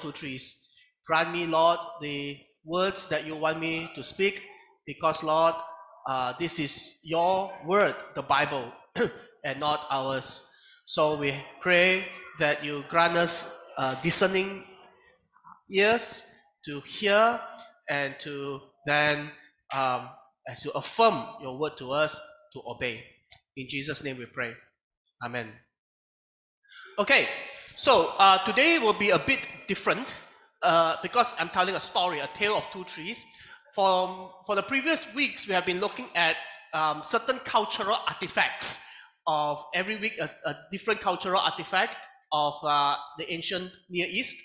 two trees. Grant me, Lord, the words that you want me to speak, because, Lord, uh, this is your word, the Bible, and not ours. So we pray that you grant us uh, discerning ears to hear and to then, um, as you affirm your word to us, to obey. In Jesus' name we pray. Amen. Okay, so uh, today will be a bit different uh, because I'm telling a story, a tale of two trees. For, for the previous weeks, we have been looking at um, certain cultural artifacts of every week a, a different cultural artifact of uh, the ancient Near East.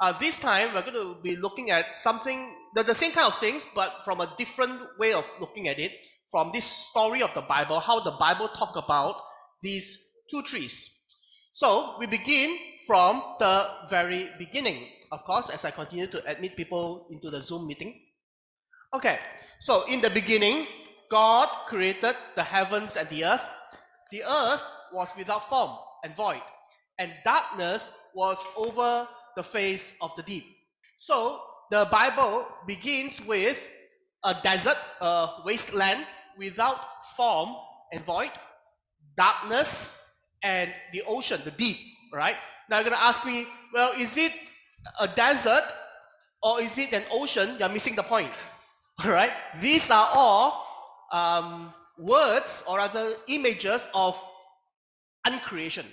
Uh, this time, we're going to be looking at something, the, the same kind of things, but from a different way of looking at it, from this story of the Bible, how the Bible talk about these two trees. So we begin from the very beginning, of course, as I continue to admit people into the Zoom meeting. Okay, so in the beginning, God created the heavens and the earth. The earth was without form and void, and darkness was over the face of the deep. So the Bible begins with a desert, a wasteland without form and void, darkness, and the ocean, the deep, right? Now you're going to ask me, well, is it a desert or is it an ocean? You're missing the point, all right? These are all um, words or other images of uncreation,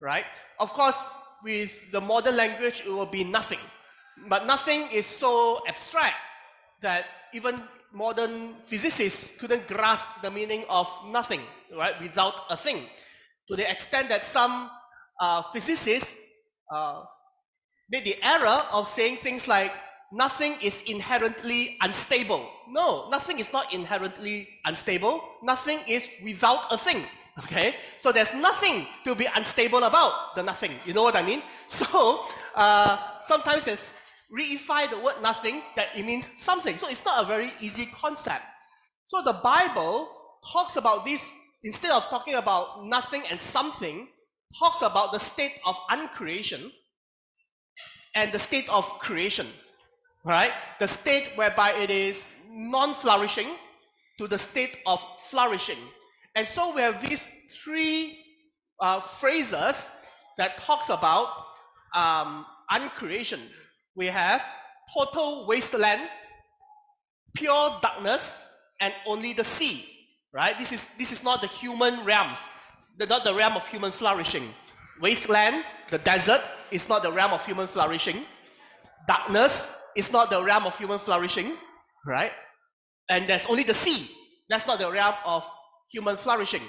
right? Of course, with the modern language, it will be nothing. But nothing is so abstract that even modern physicists couldn't grasp the meaning of nothing, right, without a thing to the extent that some uh, physicists uh, made the error of saying things like nothing is inherently unstable. No, nothing is not inherently unstable. Nothing is without a thing. Okay, so there's nothing to be unstable about the nothing. You know what I mean? So uh, sometimes there's reify the word nothing that it means something. So it's not a very easy concept. So the Bible talks about this instead of talking about nothing and something, talks about the state of uncreation and the state of creation, right? The state whereby it is non flourishing to the state of flourishing. And so we have these three uh, phrases that talks about um, uncreation. We have total wasteland, pure darkness, and only the sea right? This is, this is not the human realms, not the realm of human flourishing. Wasteland, the desert, is not the realm of human flourishing. Darkness is not the realm of human flourishing, right? And there's only the sea. That's not the realm of human flourishing.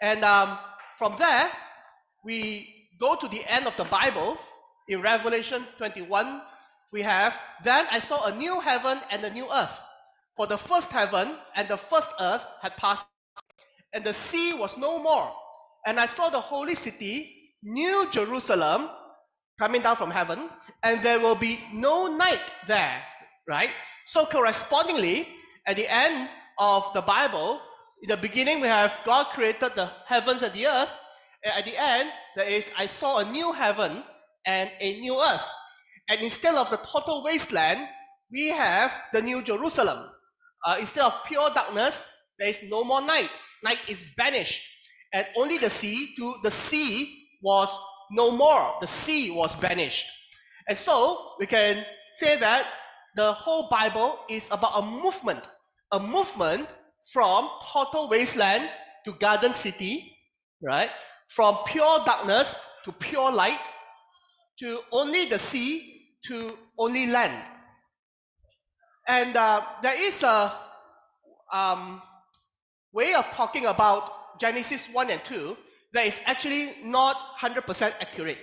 And um, from there, we go to the end of the Bible. In Revelation 21, we have, Then I saw a new heaven and a new earth. For the first heaven and the first earth had passed, and the sea was no more. And I saw the holy city, New Jerusalem, coming down from heaven, and there will be no night there, right? So, correspondingly, at the end of the Bible, in the beginning, we have God created the heavens and the earth. And at the end, there is, I saw a new heaven and a new earth. And instead of the total wasteland, we have the new Jerusalem uh, instead of pure darkness, there is no more night. Night is banished. And only the sea, to the sea was no more. The sea was banished. And so we can say that the whole Bible is about a movement, a movement from total wasteland to garden city, right? From pure darkness to pure light, to only the sea to only land. And uh, there is a um, way of talking about Genesis 1 and 2 that is actually not 100% accurate.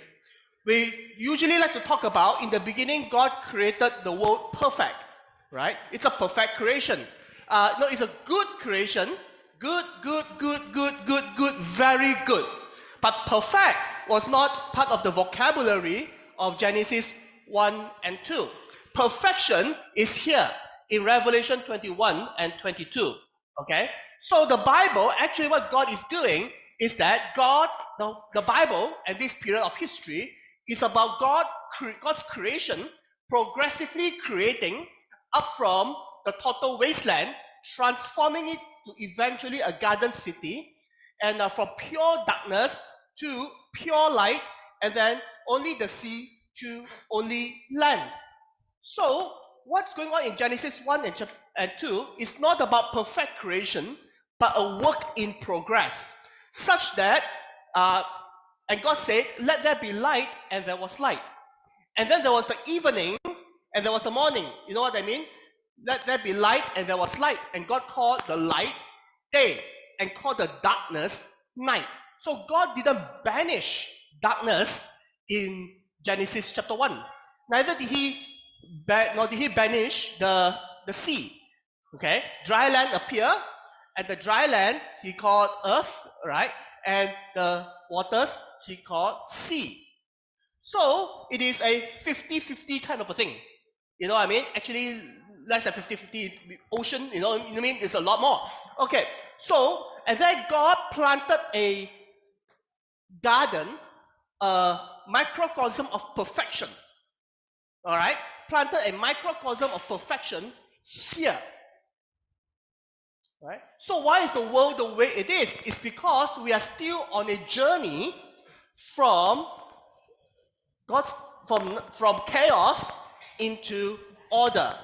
We usually like to talk about in the beginning, God created the world perfect, right? It's a perfect creation. Uh, no, it's a good creation. Good, good, good, good, good, good, very good. But perfect was not part of the vocabulary of Genesis 1 and 2 perfection is here in Revelation 21 and 22. Okay? So the Bible, actually, what God is doing is that God, the, the Bible, and this period of history, is about God, God's creation progressively creating up from the total wasteland, transforming it to eventually a garden city, and uh, from pure darkness to pure light, and then only the sea to only land. So, what's going on in Genesis 1 and, and 2 is not about perfect creation, but a work in progress, such that, uh, and God said, Let there be light, and there was light. And then there was the evening, and there was the morning. You know what I mean? Let there be light, and there was light. And God called the light day, and called the darkness night. So God didn't banish darkness in Genesis chapter 1. Neither did he nor did he banish the, the sea. Okay? Dry land appear, and the dry land he called earth, right? And the waters he called sea. So it is a 50-50 kind of a thing. You know what I mean? Actually, less than 50-50 ocean, you know, you know what I mean? It's a lot more. Okay, so, and then God planted a garden, a microcosm of perfection. All right? Planted a microcosm of perfection here. Right? So why is the world the way it is? It's because we are still on a journey from God's from, from chaos into order.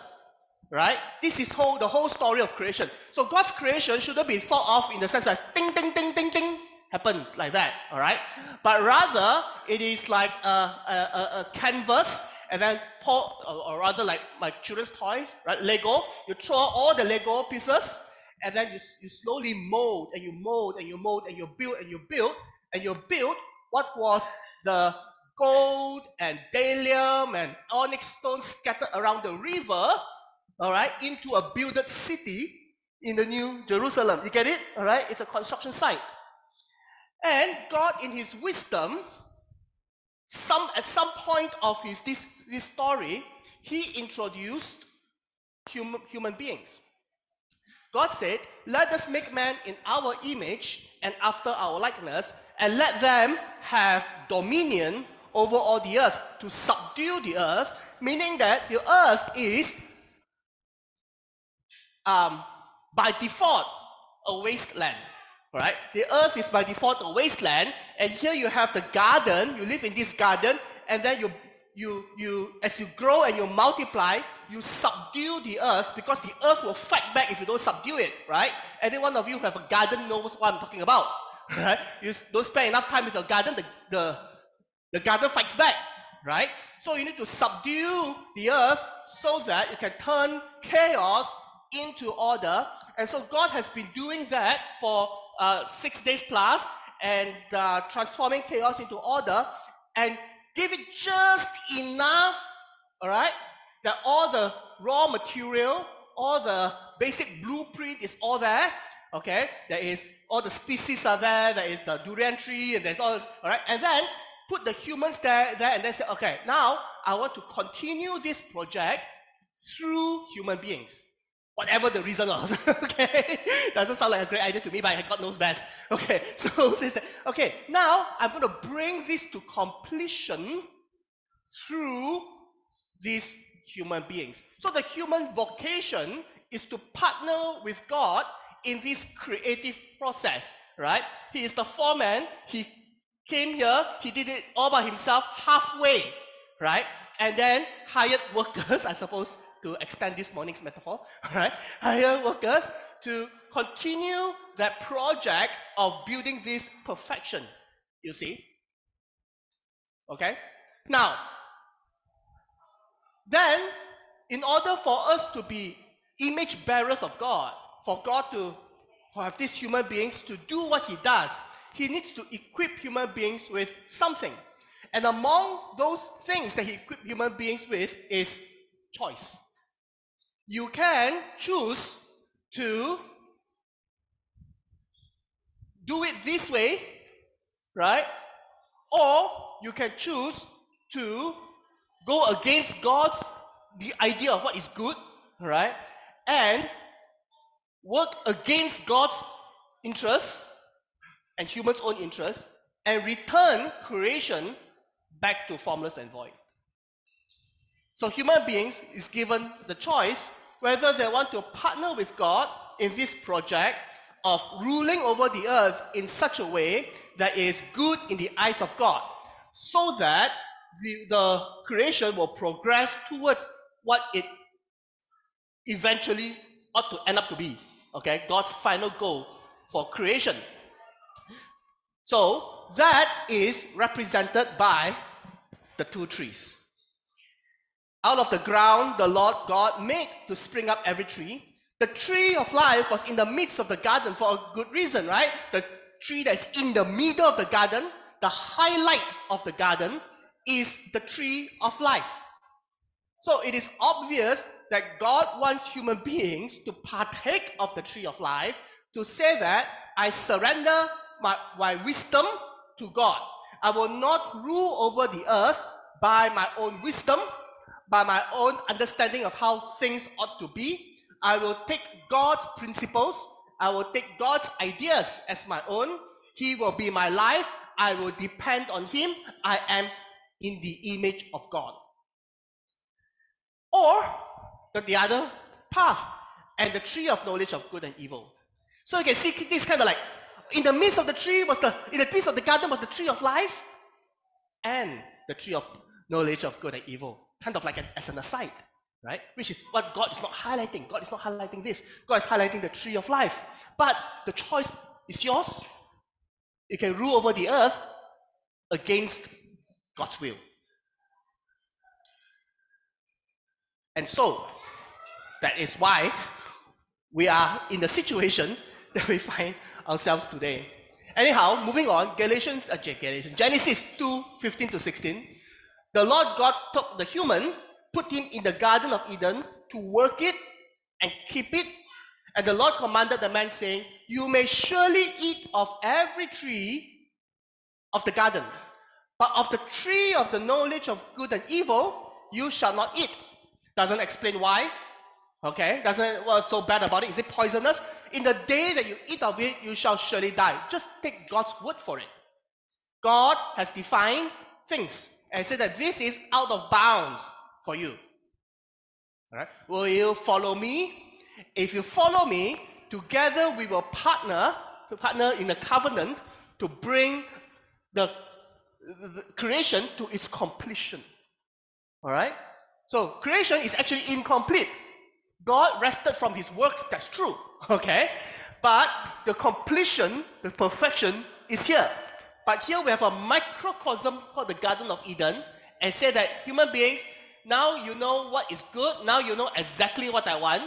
Right? This is whole the whole story of creation. So God's creation shouldn't be thought of in the sense that ding ding ding ding ding happens like that, all right? But rather, it is like a, a, a, a canvas and then pour, or, or, rather like my children's toys, right? Lego. You throw all the Lego pieces and then you, you slowly mold and you mold and you mold and you build and you build and you build what was the gold and bdellium and onyx stones scattered around the river, all right, into a builded city in the New Jerusalem. You get it? All right, it's a construction site. And God, in His wisdom, some at some point of his this, this story, He introduced human, human beings. God said, Let us make man in our image and after our likeness, and let them have dominion over all the earth, to subdue the earth, meaning that the earth is um, by default a wasteland. Right? The earth is by default a wasteland, and here you have the garden. You live in this garden, and then you you you as you grow and you multiply, you subdue the earth because the earth will fight back if you don't subdue it, right? Any one of you who have a garden knows what I'm talking about, right? You don't spend enough time with the garden, the, the, the garden fights back, right? So you need to subdue the earth so that you can turn chaos into order. And so God has been doing that for uh, six days plus and uh, transforming chaos into order and give it just enough, all right, that all the raw material, all the basic blueprint is all there. Okay, there is all the species are there. There is the durian tree, and there's all. All right, and then put the humans there, there, and then say, okay, now I want to continue this project through human beings whatever the reason was. okay, doesn't sound like a great idea to me, but God knows best. Okay, so says that. Okay, now I'm going to bring this to completion through these human beings. So the human vocation is to partner with God in this creative process, right? He is the foreman. He came here. He did it all by himself, halfway, right? And then hired workers, I suppose, to extend this morning's metaphor, right? Hire workers to continue that project of building this perfection, you see? Okay? Now, then, in order for us to be image bearers of God, for God to for have these human beings to do what He does, He needs to equip human beings with something. And among those things that He equipped human beings with is choice. You can choose to do it this way, right? Or you can choose to go against God's the idea of what is good, right? And work against God's interests and humans' own interests and return creation back to formless and void. So human beings is given the choice whether they want to partner with God in this project of ruling over the earth in such a way that is good in the eyes of God, so that the, the creation will progress towards what it eventually ought to end up to be. Okay, God's final goal for creation. So that is represented by the two trees. Out of the ground, the Lord God made to spring up every tree. The tree of life was in the midst of the garden for a good reason, right? The tree that's in the middle of the garden, the highlight of the garden, is the tree of life. So it is obvious that God wants human beings to partake of the tree of life, to say that I surrender my, my wisdom to God. I will not rule over the earth by my own wisdom, by my own understanding of how things ought to be. I will take God's principles, I will take God's ideas as my own. He will be my life. I will depend on Him. I am in the image of God. Or the, the other path, and the tree of knowledge of good and evil. So you can see this kind of like in the midst of the tree was the in the midst of the garden was the tree of life and the tree of knowledge of good and evil kind of like an, as an aside, right? Which is what God is not highlighting. God is not highlighting this. God is highlighting the tree of life. But the choice is yours. You can rule over the earth against God's will. And so, that is why we are in the situation that we find ourselves today. Anyhow, moving on, Galatians, uh, Galatians Genesis 2 15 to 16. The Lord God took the human, put him in the Garden of Eden to work it and keep it. And the Lord commanded the man, saying, You may surely eat of every tree of the garden, but of the tree of the knowledge of good and evil you shall not eat. Doesn't explain why. Okay, doesn't what's so bad about it? Is it poisonous? In the day that you eat of it, you shall surely die. Just take God's word for it. God has defined things and say that this is out of bounds for you. All right? Will you follow me? If you follow me, together we will partner to partner in a covenant to bring the, the creation to its completion. All right? So creation is actually incomplete. God rested from his works, that's true. Okay? But the completion, the perfection is here. But here we have a microcosm called the Garden of Eden and say that human beings, now you know what is good, now you know exactly what I want.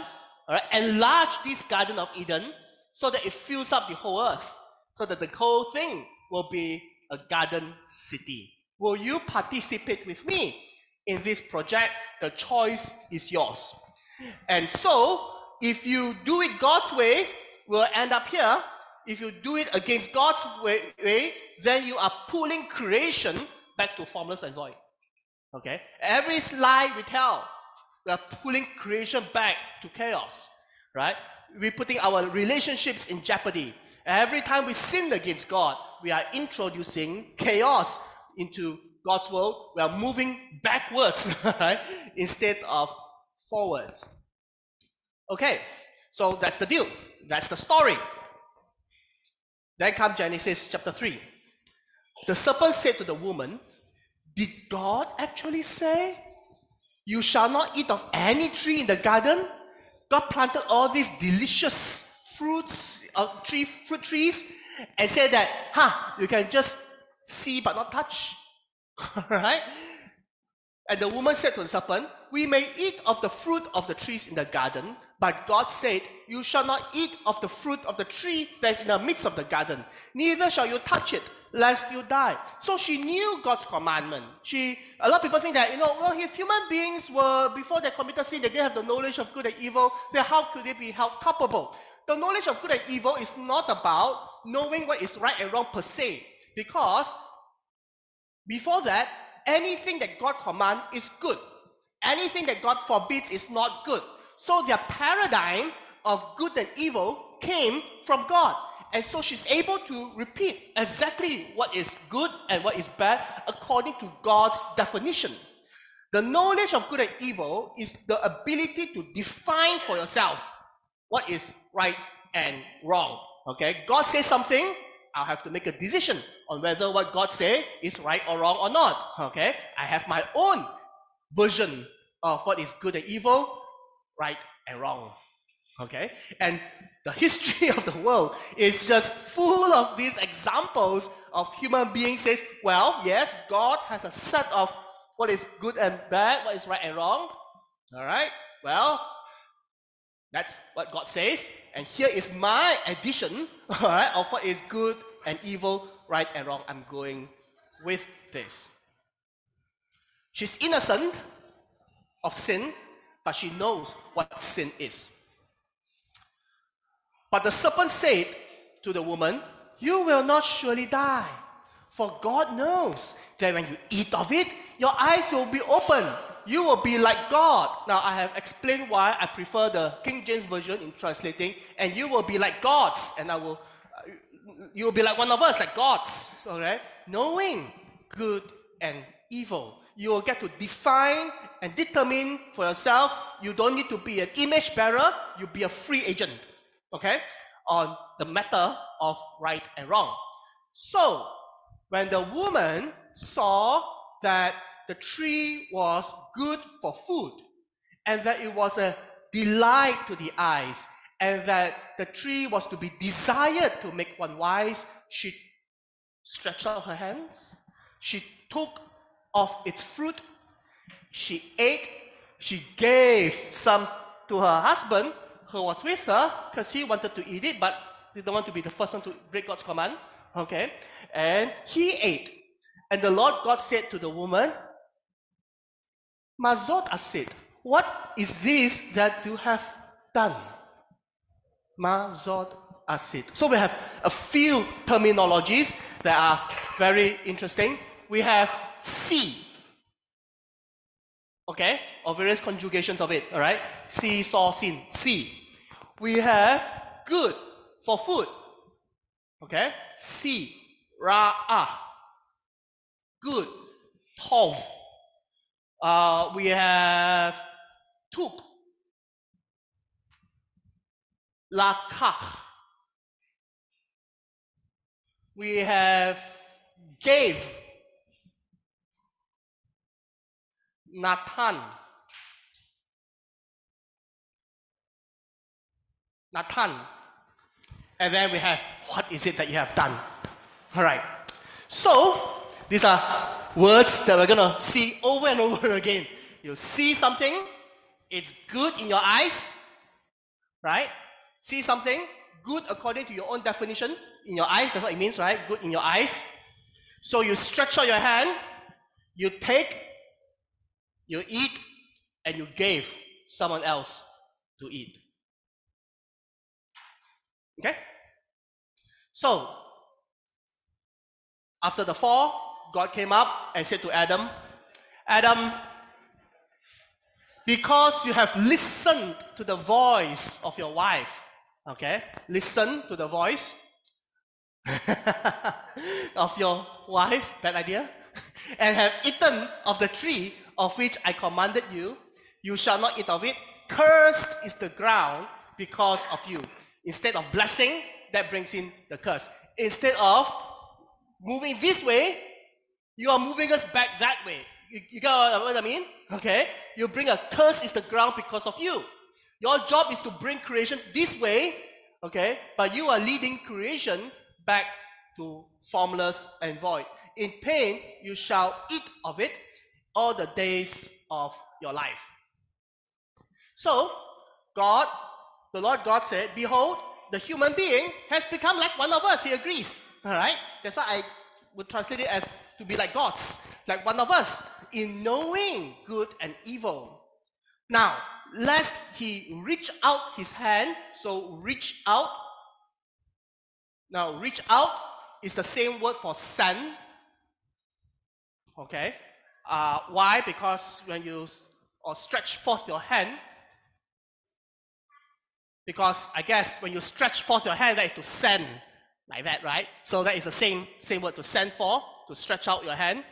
All right, enlarge this Garden of Eden so that it fills up the whole earth, so that the whole thing will be a garden city. Will you participate with me in this project? The choice is yours. And so, if you do it God's way, we'll end up here if you do it against God's way, way, then you are pulling creation back to formless and void. Okay? Every lie we tell, we are pulling creation back to chaos. Right? We're putting our relationships in jeopardy. Every time we sin against God, we are introducing chaos into God's world. We are moving backwards right? instead of forwards. Okay, so that's the deal. That's the story. Then come Genesis chapter 3. The serpent said to the woman, Did God actually say, You shall not eat of any tree in the garden? God planted all these delicious fruits, uh, tree, fruit trees, and said that, huh, you can just see but not touch. right? And the woman said to the serpent, We may eat of the fruit of the trees in the garden, but God said, You shall not eat of the fruit of the tree that is in the midst of the garden, neither shall you touch it, lest you die. So she knew God's commandment. She a lot of people think that, you know, well, if human beings were before they committed sin, they didn't have the knowledge of good and evil, then how could they be held culpable? The knowledge of good and evil is not about knowing what is right and wrong per se, because before that, anything that God commands is good. Anything that God forbids is not good. So their paradigm of good and evil came from God. And so she's able to repeat exactly what is good and what is bad according to God's definition. The knowledge of good and evil is the ability to define for yourself what is right and wrong. Okay, God says something, I'll have to make a decision on whether what God say is right or wrong or not. Okay, I have my own version of what is good and evil, right and wrong. Okay, and the history of the world is just full of these examples of human beings says, well, yes, God has a set of what is good and bad, what is right and wrong. All right, well, that's what God says. And here is my addition, all right, of what is good and evil, right and wrong. I'm going with this. She's innocent of sin, but she knows what sin is. But the serpent said to the woman, You will not surely die. For God knows that when you eat of it, your eyes will be open you will be like God. Now, I have explained why I prefer the King James Version in translating, and you will be like gods, and I will, you will be like one of us, like gods, all right? Knowing good and evil. You will get to define and determine for yourself. You don't need to be an image bearer, you'll be a free agent, okay? On the matter of right and wrong. So, when the woman saw that the tree was good for food, and that it was a delight to the eyes, and that the tree was to be desired to make one wise, she stretched out her hands, she took of its fruit, she ate, she gave some to her husband who was with her because he wanted to eat it, but he didn't want to be the first one to break God's command. Okay, and he ate. And the Lord God said to the woman, Mazot asid. What is this that you have done? Mazot asid. So we have a few terminologies that are very interesting. We have see. Okay? Or various conjugations of it. Alright? See, saw, seen. See. We have good for food. Okay? See. Ra'ah. Good. Tov uh, we have tuk, lakach. We have gave, Nathan. Nathan. And then we have, what is it that you have done? All right. So, these are words that we're going to see over and over again. You see something, it's good in your eyes, right? See something, good according to your own definition in your eyes, that's what it means, right? Good in your eyes. So you stretch out your hand, you take, you eat, and you gave someone else to eat. Okay? So, after the fall, God came up and said to Adam, Adam, because you have listened to the voice of your wife, okay? Listen to the voice of your wife, bad idea, and have eaten of the tree of which I commanded you, you shall not eat of it. Cursed is the ground because of you. Instead of blessing, that brings in the curse. Instead of moving this way, you are moving us back that way. You, you got what I mean? Okay? You bring a curse is the ground because of you. Your job is to bring creation this way, okay? But you are leading creation back to formless and void. In pain, you shall eat of it all the days of your life. So, God, the Lord God said, Behold, the human being has become like one of us. He agrees. All right? That's why I would translate it as to be like gods, like one of us, in knowing good and evil. Now, lest he reach out his hand, so reach out. Now, reach out is the same word for send. Okay. Uh, why? Because when you or stretch forth your hand, because I guess when you stretch forth your hand, that is to send like that, right? So that is the same same word to send for, to stretch out your hand.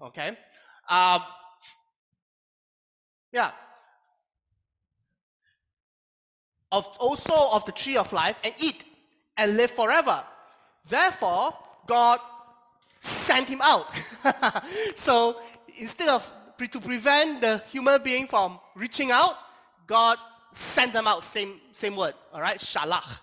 Okay. Um, yeah. Of also of the tree of life and eat and live forever. Therefore, God sent him out. so instead of to prevent the human being from reaching out, God sent them out. Same same word. All right, shalach.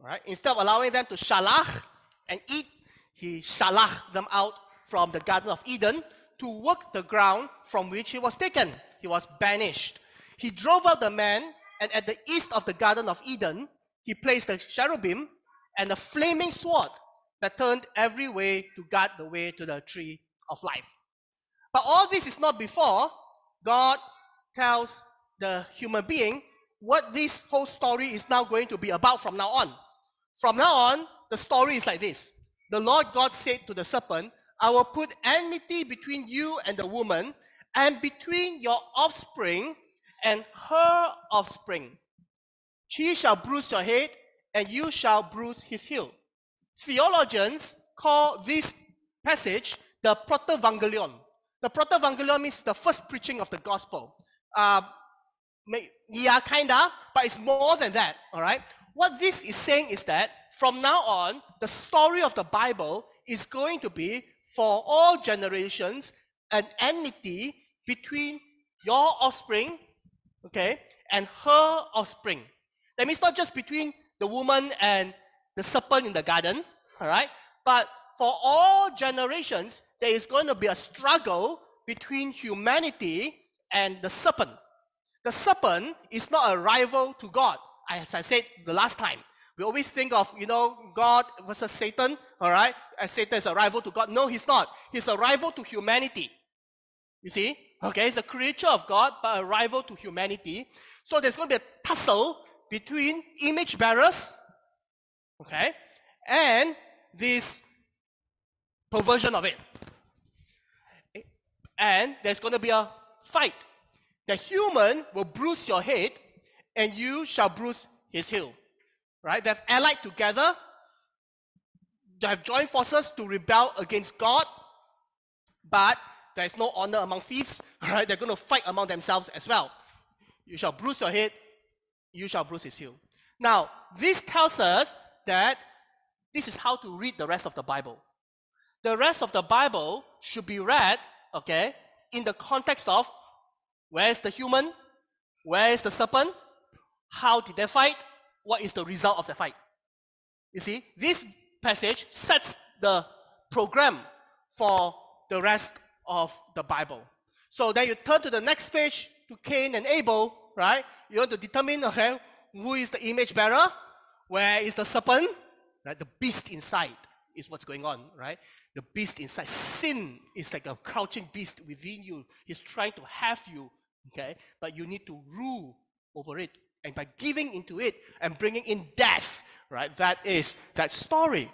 All right. Instead of allowing them to shalach and eat, he shalach them out from the Garden of Eden to work the ground from which he was taken. He was banished. He drove out the man, and at the east of the Garden of Eden, he placed the cherubim and a flaming sword that turned every way to guard the way to the tree of life. But all this is not before God tells the human being what this whole story is now going to be about from now on. From now on, the story is like this The Lord God said to the serpent, I will put enmity between you and the woman, and between your offspring and her offspring. She shall bruise your head, and you shall bruise his heel. Theologians call this passage the Protevangelion. The Protevangelion means the first preaching of the gospel. Uh, yeah, kinda, but it's more than that, all right? What this is saying is that from now on, the story of the Bible is going to be for all generations an enmity between your offspring, okay, and her offspring. That means not just between the woman and the serpent in the garden, all right, but for all generations, there is going to be a struggle between humanity and the serpent. The serpent is not a rival to God, as I said the last time. We always think of, you know, God versus Satan, all right? And Satan is a rival to God. No, he's not. He's a rival to humanity. You see? Okay, he's a creature of God, but a rival to humanity. So there's going to be a tussle between image bearers, okay, and this perversion of it. And there's going to be a fight. The human will bruise your head, and you shall bruise his heel. Right? They've allied together. They have joined forces to rebel against God, but there is no honor among thieves. Right? They're going to fight among themselves as well. You shall bruise your head, you shall bruise his heel. Now, this tells us that this is how to read the rest of the Bible. The rest of the Bible should be read, okay, in the context of where is the human, where is the serpent, how did they fight, what is the result of the fight. You see, this passage sets the program for the rest of the Bible. So then you turn to the next page to Cain and Abel, right? You want to determine, okay, who is the image bearer? Where is the serpent? Right? The beast inside is what's going on, right? The beast inside. Sin is like a crouching beast within you. He's trying to have you, okay? But you need to rule over it. And by giving into it and bringing in death, right? That is that story.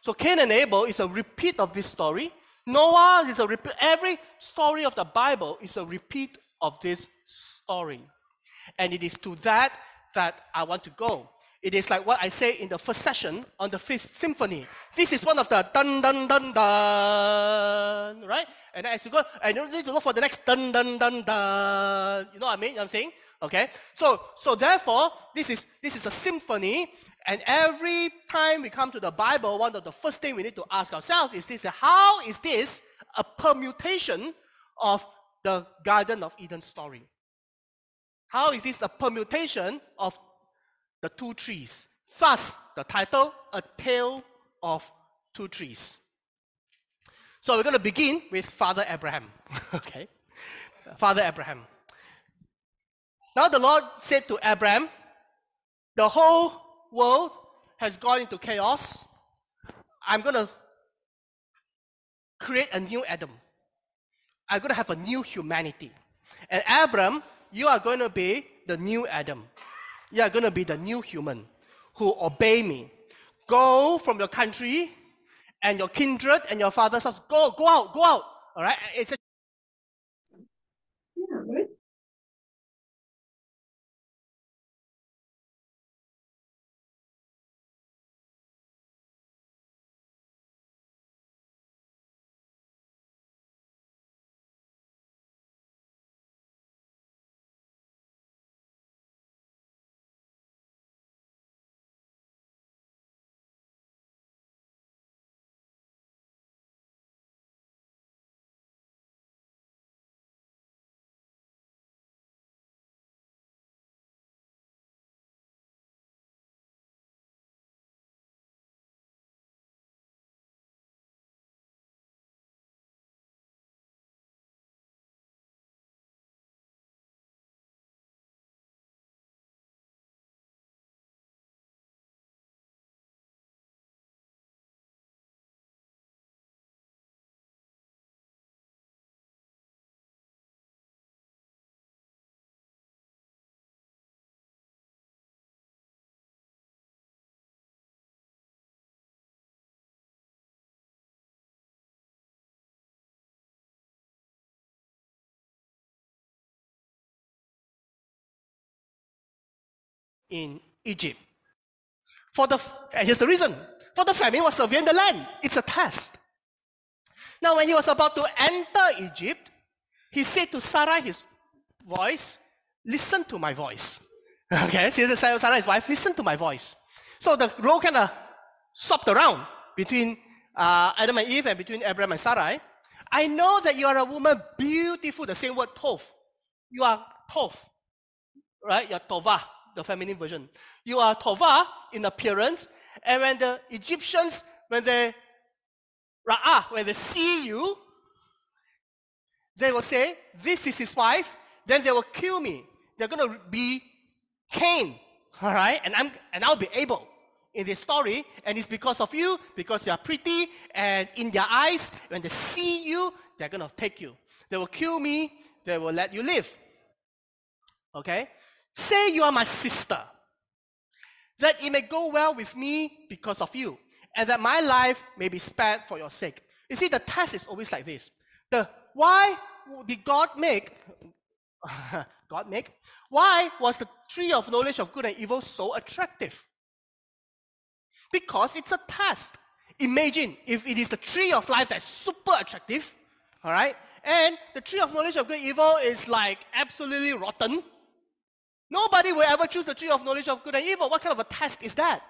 So Cain and Abel is a repeat of this story. Noah is a repeat. Every story of the Bible is a repeat of this story. And it is to that that I want to go. It is like what I say in the first session on the fifth symphony. This is one of the dun dun dun dun, right? And as you go, and you need to look for the next dun dun dun dun. You know what I mean? I'm saying, okay. So so therefore, this is this is a symphony, and every time we come to the Bible, one of the first things we need to ask ourselves is this: How is this a permutation of the Garden of Eden story? How is this a permutation of the two trees? Thus, the title, A Tale of Two Trees. So we're going to begin with Father Abraham. okay? Father Abraham. Now the Lord said to Abraham, The whole world has gone into chaos. I'm going to create a new Adam. I'm going to have a new humanity. And Abraham you are going to be the new Adam. You are going to be the new human who obey me. Go from your country and your kindred and your father's house. Go, go out, go out. All right? It's a in Egypt. For the, and here's the reason. For the famine was severe in the land. It's a test. Now, when he was about to enter Egypt, he said to Sarah, his voice, listen to my voice. Okay, so Sarah, his wife, listen to my voice. So the role kind of swapped around between uh, Adam and Eve and between Abraham and Sarai. I know that you are a woman beautiful, the same word tov. You are tov, right? You're tova, the feminine version. You are tova in appearance, and when the Egyptians, when they ra'ah, when they see you, they will say, This is his wife, then they will kill me. They're gonna be Cain. All right? And I'm and I'll be Abel in this story, and it's because of you, because you are pretty, and in their eyes, when they see you, they're gonna take you. They will kill me, they will let you live. Okay? Say you are my sister, that it may go well with me because of you, and that my life may be spared for your sake. You see, the test is always like this. The why did God make God make? Why was the tree of knowledge of good and evil so attractive? Because it's a test. Imagine if it is the tree of life that's super attractive, all right, and the tree of knowledge of good and evil is like absolutely rotten. Nobody will ever choose the tree of knowledge of good and evil. What kind of a test is that?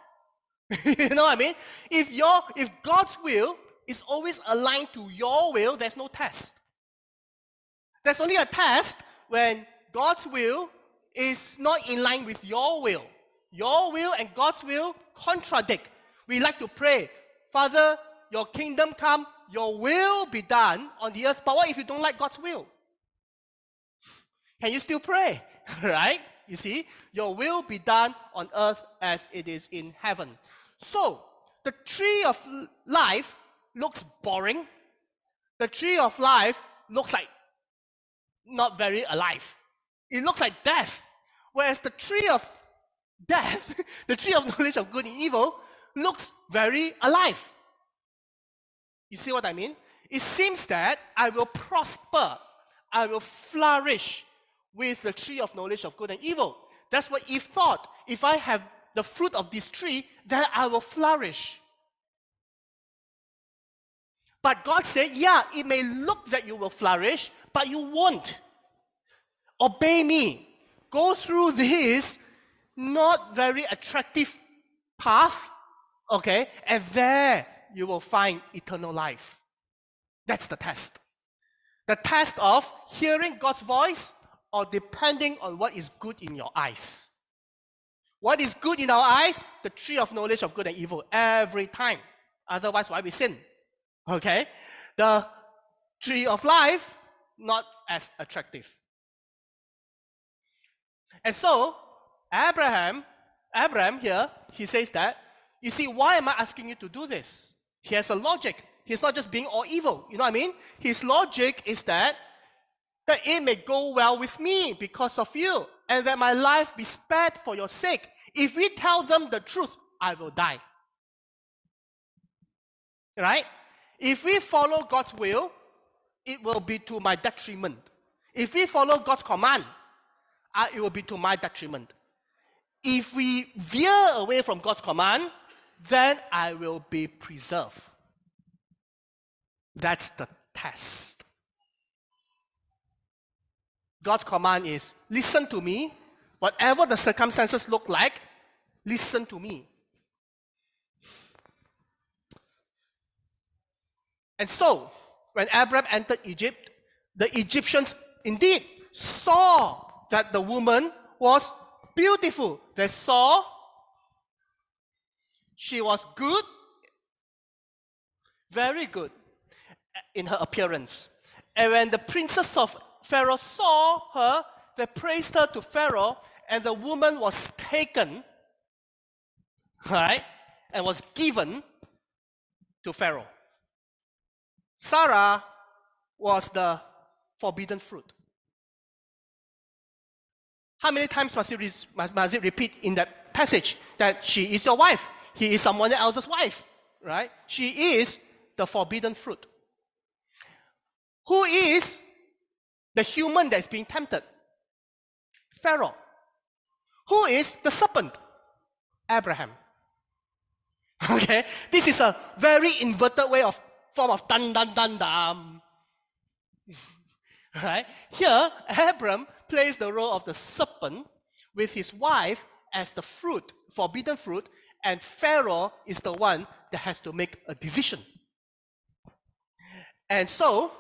you know what I mean? If your if God's will is always aligned to your will, there's no test. There's only a test when God's will is not in line with your will. Your will and God's will contradict. We like to pray, Father, your kingdom come, your will be done on the earth. But what if you don't like God's will? Can you still pray? right? You see, your will be done on earth as it is in heaven. So, the tree of life looks boring. The tree of life looks like not very alive. It looks like death. Whereas the tree of death, the tree of knowledge of good and evil, looks very alive. You see what I mean? It seems that I will prosper, I will flourish with the tree of knowledge of good and evil. That's what Eve thought. If I have the fruit of this tree, then I will flourish. But God said, yeah, it may look that you will flourish, but you won't. Obey me. Go through this not very attractive path, okay, and there you will find eternal life. That's the test. The test of hearing God's voice or depending on what is good in your eyes. What is good in our eyes? The tree of knowledge of good and evil every time. Otherwise, why we sin? Okay? The tree of life, not as attractive. And so, Abraham, Abraham here, he says that, you see, why am I asking you to do this? He has a logic. He's not just being all evil. You know what I mean? His logic is that that it may go well with me because of you, and that my life be spared for your sake. If we tell them the truth, I will die. Right? If we follow God's will, it will be to my detriment. If we follow God's command, uh, it will be to my detriment. If we veer away from God's command, then I will be preserved. That's the test. God's command is listen to me, whatever the circumstances look like, listen to me. And so, when Abraham entered Egypt, the Egyptians indeed saw that the woman was beautiful. They saw she was good, very good in her appearance. And when the princess of Pharaoh saw her, they praised her to Pharaoh, and the woman was taken, right, and was given to Pharaoh. Sarah was the forbidden fruit. How many times must it, must, must it repeat in that passage that she is your wife? He is someone else's wife, right? She is the forbidden fruit. Who is the human that is being tempted? Pharaoh. Who is the serpent? Abraham. Okay, this is a very inverted way of form of dun dun dun dun. right? Here, Abram plays the role of the serpent with his wife as the fruit, forbidden fruit, and Pharaoh is the one that has to make a decision. And so,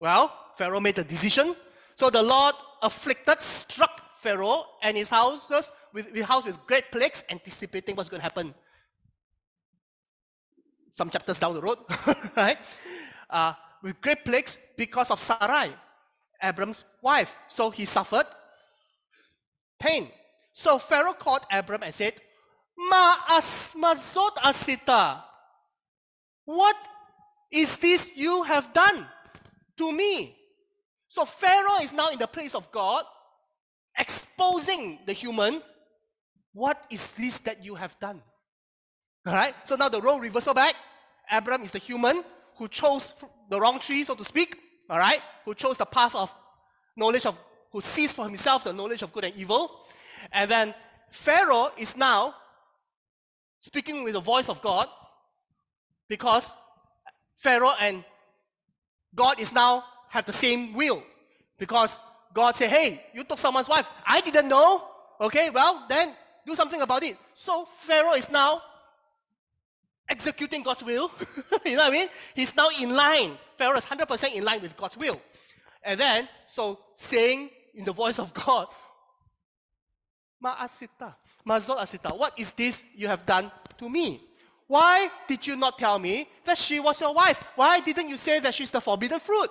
well, Pharaoh made a decision. So the Lord afflicted, struck Pharaoh and his houses with, with house with great plagues, anticipating what's going to happen. Some chapters down the road, right? Uh, with great plagues because of Sarai, Abram's wife. So he suffered pain. So Pharaoh called Abram and said, Ma as mazot asita. What is this you have done to me? So Pharaoh is now in the place of God, exposing the human. What is this that you have done? All right. So now the role reversal back. Abram is the human who chose the wrong tree, so to speak. All right. Who chose the path of knowledge of, who sees for himself the knowledge of good and evil. And then Pharaoh is now speaking with the voice of God because Pharaoh and God is now have the same will because God said, Hey, you took someone's wife. I didn't know. Okay, well, then do something about it. So Pharaoh is now executing God's will. you know what I mean? He's now in line. Pharaoh is 100% in line with God's will. And then, so saying in the voice of God, Ma'asita, Mazot Asita, what is this you have done to me? Why did you not tell me that she was your wife? Why didn't you say that she's the forbidden fruit?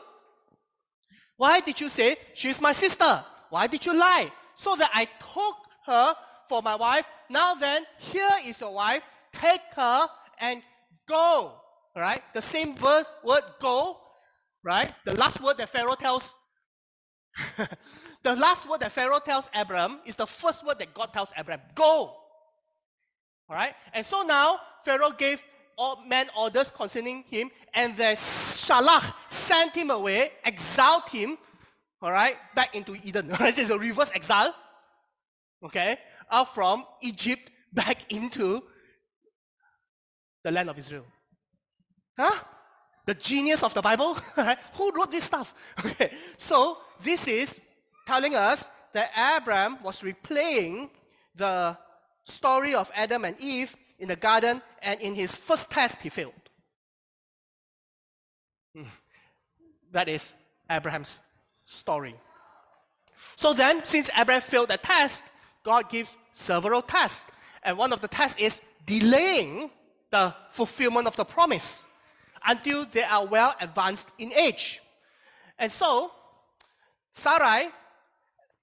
Why did you say she's my sister? Why did you lie? So that I took her for my wife. Now then, here is your wife. Take her and go. Right? The same verse, word go, right? The last word that Pharaoh tells the last word that Pharaoh tells Abram is the first word that God tells Abram go. All right? And so now Pharaoh gave all men orders concerning him, and the Shalach sent him away, exiled him, all right, back into Eden. this is a reverse exile, okay, out from Egypt back into the land of Israel. Huh? The genius of the Bible? Who wrote this stuff? Okay, so this is telling us that Abraham was replaying the story of Adam and Eve in the garden, and in his first test, he failed. Hmm. That is Abraham's story. So then, since Abraham failed the test, God gives several tests. And one of the tests is delaying the fulfillment of the promise until they are well advanced in age. And so, Sarai,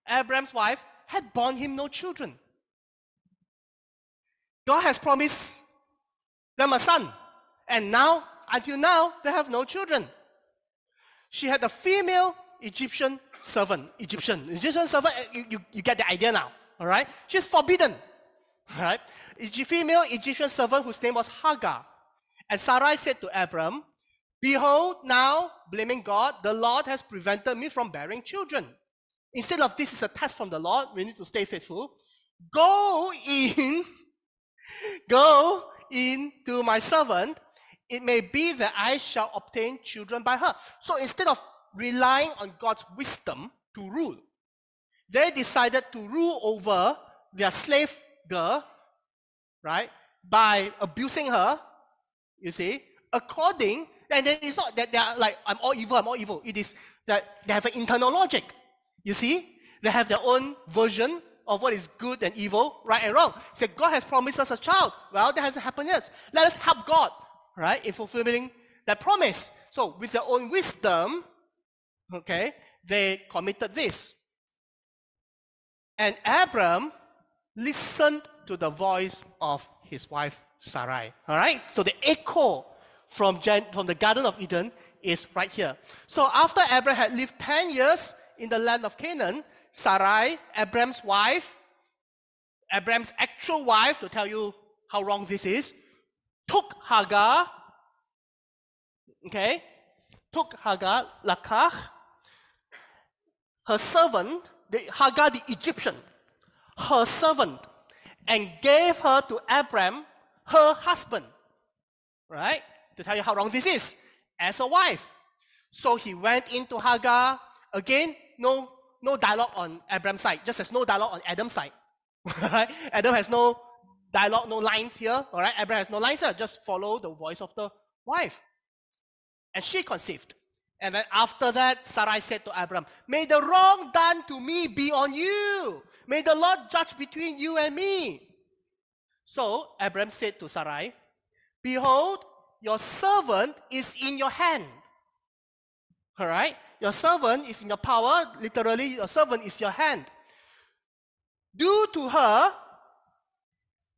Abraham's wife, had borne him no children. God has promised them a son. And now, until now, they have no children. She had a female Egyptian servant. Egyptian. Egyptian servant, you, you, you get the idea now. All right? She's forbidden. All right? Female Egyptian servant whose name was Hagar. And Sarai said to Abram, Behold, now, blaming God, the Lord has prevented me from bearing children. Instead of this is a test from the Lord, we need to stay faithful. Go in Go in to my servant, it may be that I shall obtain children by her. So instead of relying on God's wisdom to rule, they decided to rule over their slave girl, right, by abusing her, you see, according, and then it's not that they are like, I'm all evil, I'm all evil. It is that they have an internal logic, you see. They have their own version of what is good and evil, right and wrong. Say, God has promised us a child. Well, that hasn't happened yet. Let us help God, right, in fulfilling that promise. So, with their own wisdom, okay, they committed this. And Abram listened to the voice of his wife Sarai. All right? So the echo from, from the Garden of Eden is right here. So after Abram had lived 10 years in the land of Canaan, Sarai, Abram's wife, Abram's actual wife, to tell you how wrong this is, took Hagar, okay, took Hagar, Lakach, her servant, the, Hagar the Egyptian, her servant, and gave her to Abram, her husband. Right? To tell you how wrong this is, as a wife. So he went into Hagar. Again, no, no dialogue on Abram's side, just as no dialogue on Adam's side. Adam has no dialogue, no lines here. All right, Abraham has no lines here. Just follow the voice of the wife. And she conceived. And then after that, Sarai said to Abram, May the wrong done to me be on you. May the Lord judge between you and me. So Abram said to Sarai, Behold, your servant is in your hand. All right? Your servant is in your power. Literally, your servant is your hand. Do to her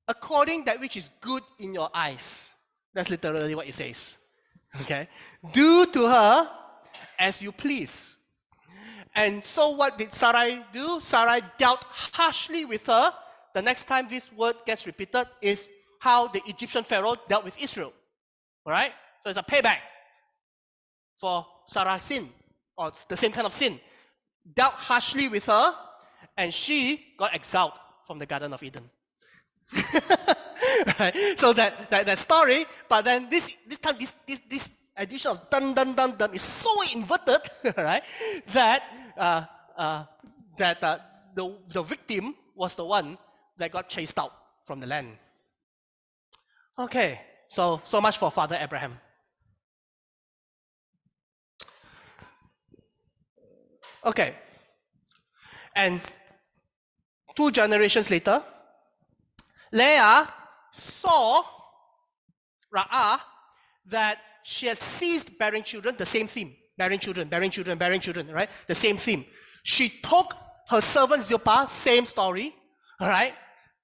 according that which is good in your eyes. That's literally what it says. Okay? Do to her as you please. And so what did Sarai do? Sarai dealt harshly with her. The next time this word gets repeated is how the Egyptian Pharaoh dealt with Israel. Alright? So it's a payback for Sarah's sin, or the same kind of sin. Dealt harshly with her, and she got exiled from the Garden of Eden. right? So that, that, that story, but then this, this time, this, this, this addition of dun dun dun dun is so inverted, right? That, uh, uh, that uh, the, the victim was the one that got chased out from the land. Okay, so, so much for Father Abraham. Okay. And two generations later, Leah saw Ra'ah that she had ceased bearing children, the same theme, bearing children, bearing children, bearing children, right? The same theme. She took her servant Zilpah, same story, right,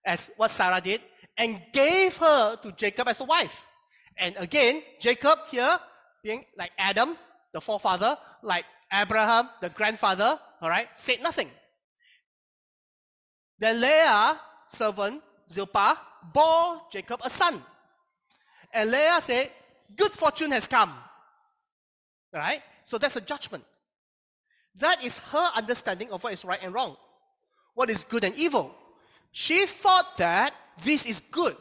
as what Sarah did, and gave her to Jacob as a wife. And again, Jacob here, being like Adam, the forefather, like Abraham, the grandfather, all right, said nothing. Then Leah, servant, Zilpah, bore Jacob a son. And Leah said, Good fortune has come. All right? So that's a judgment. That is her understanding of what is right and wrong, what is good and evil. She thought that this is good.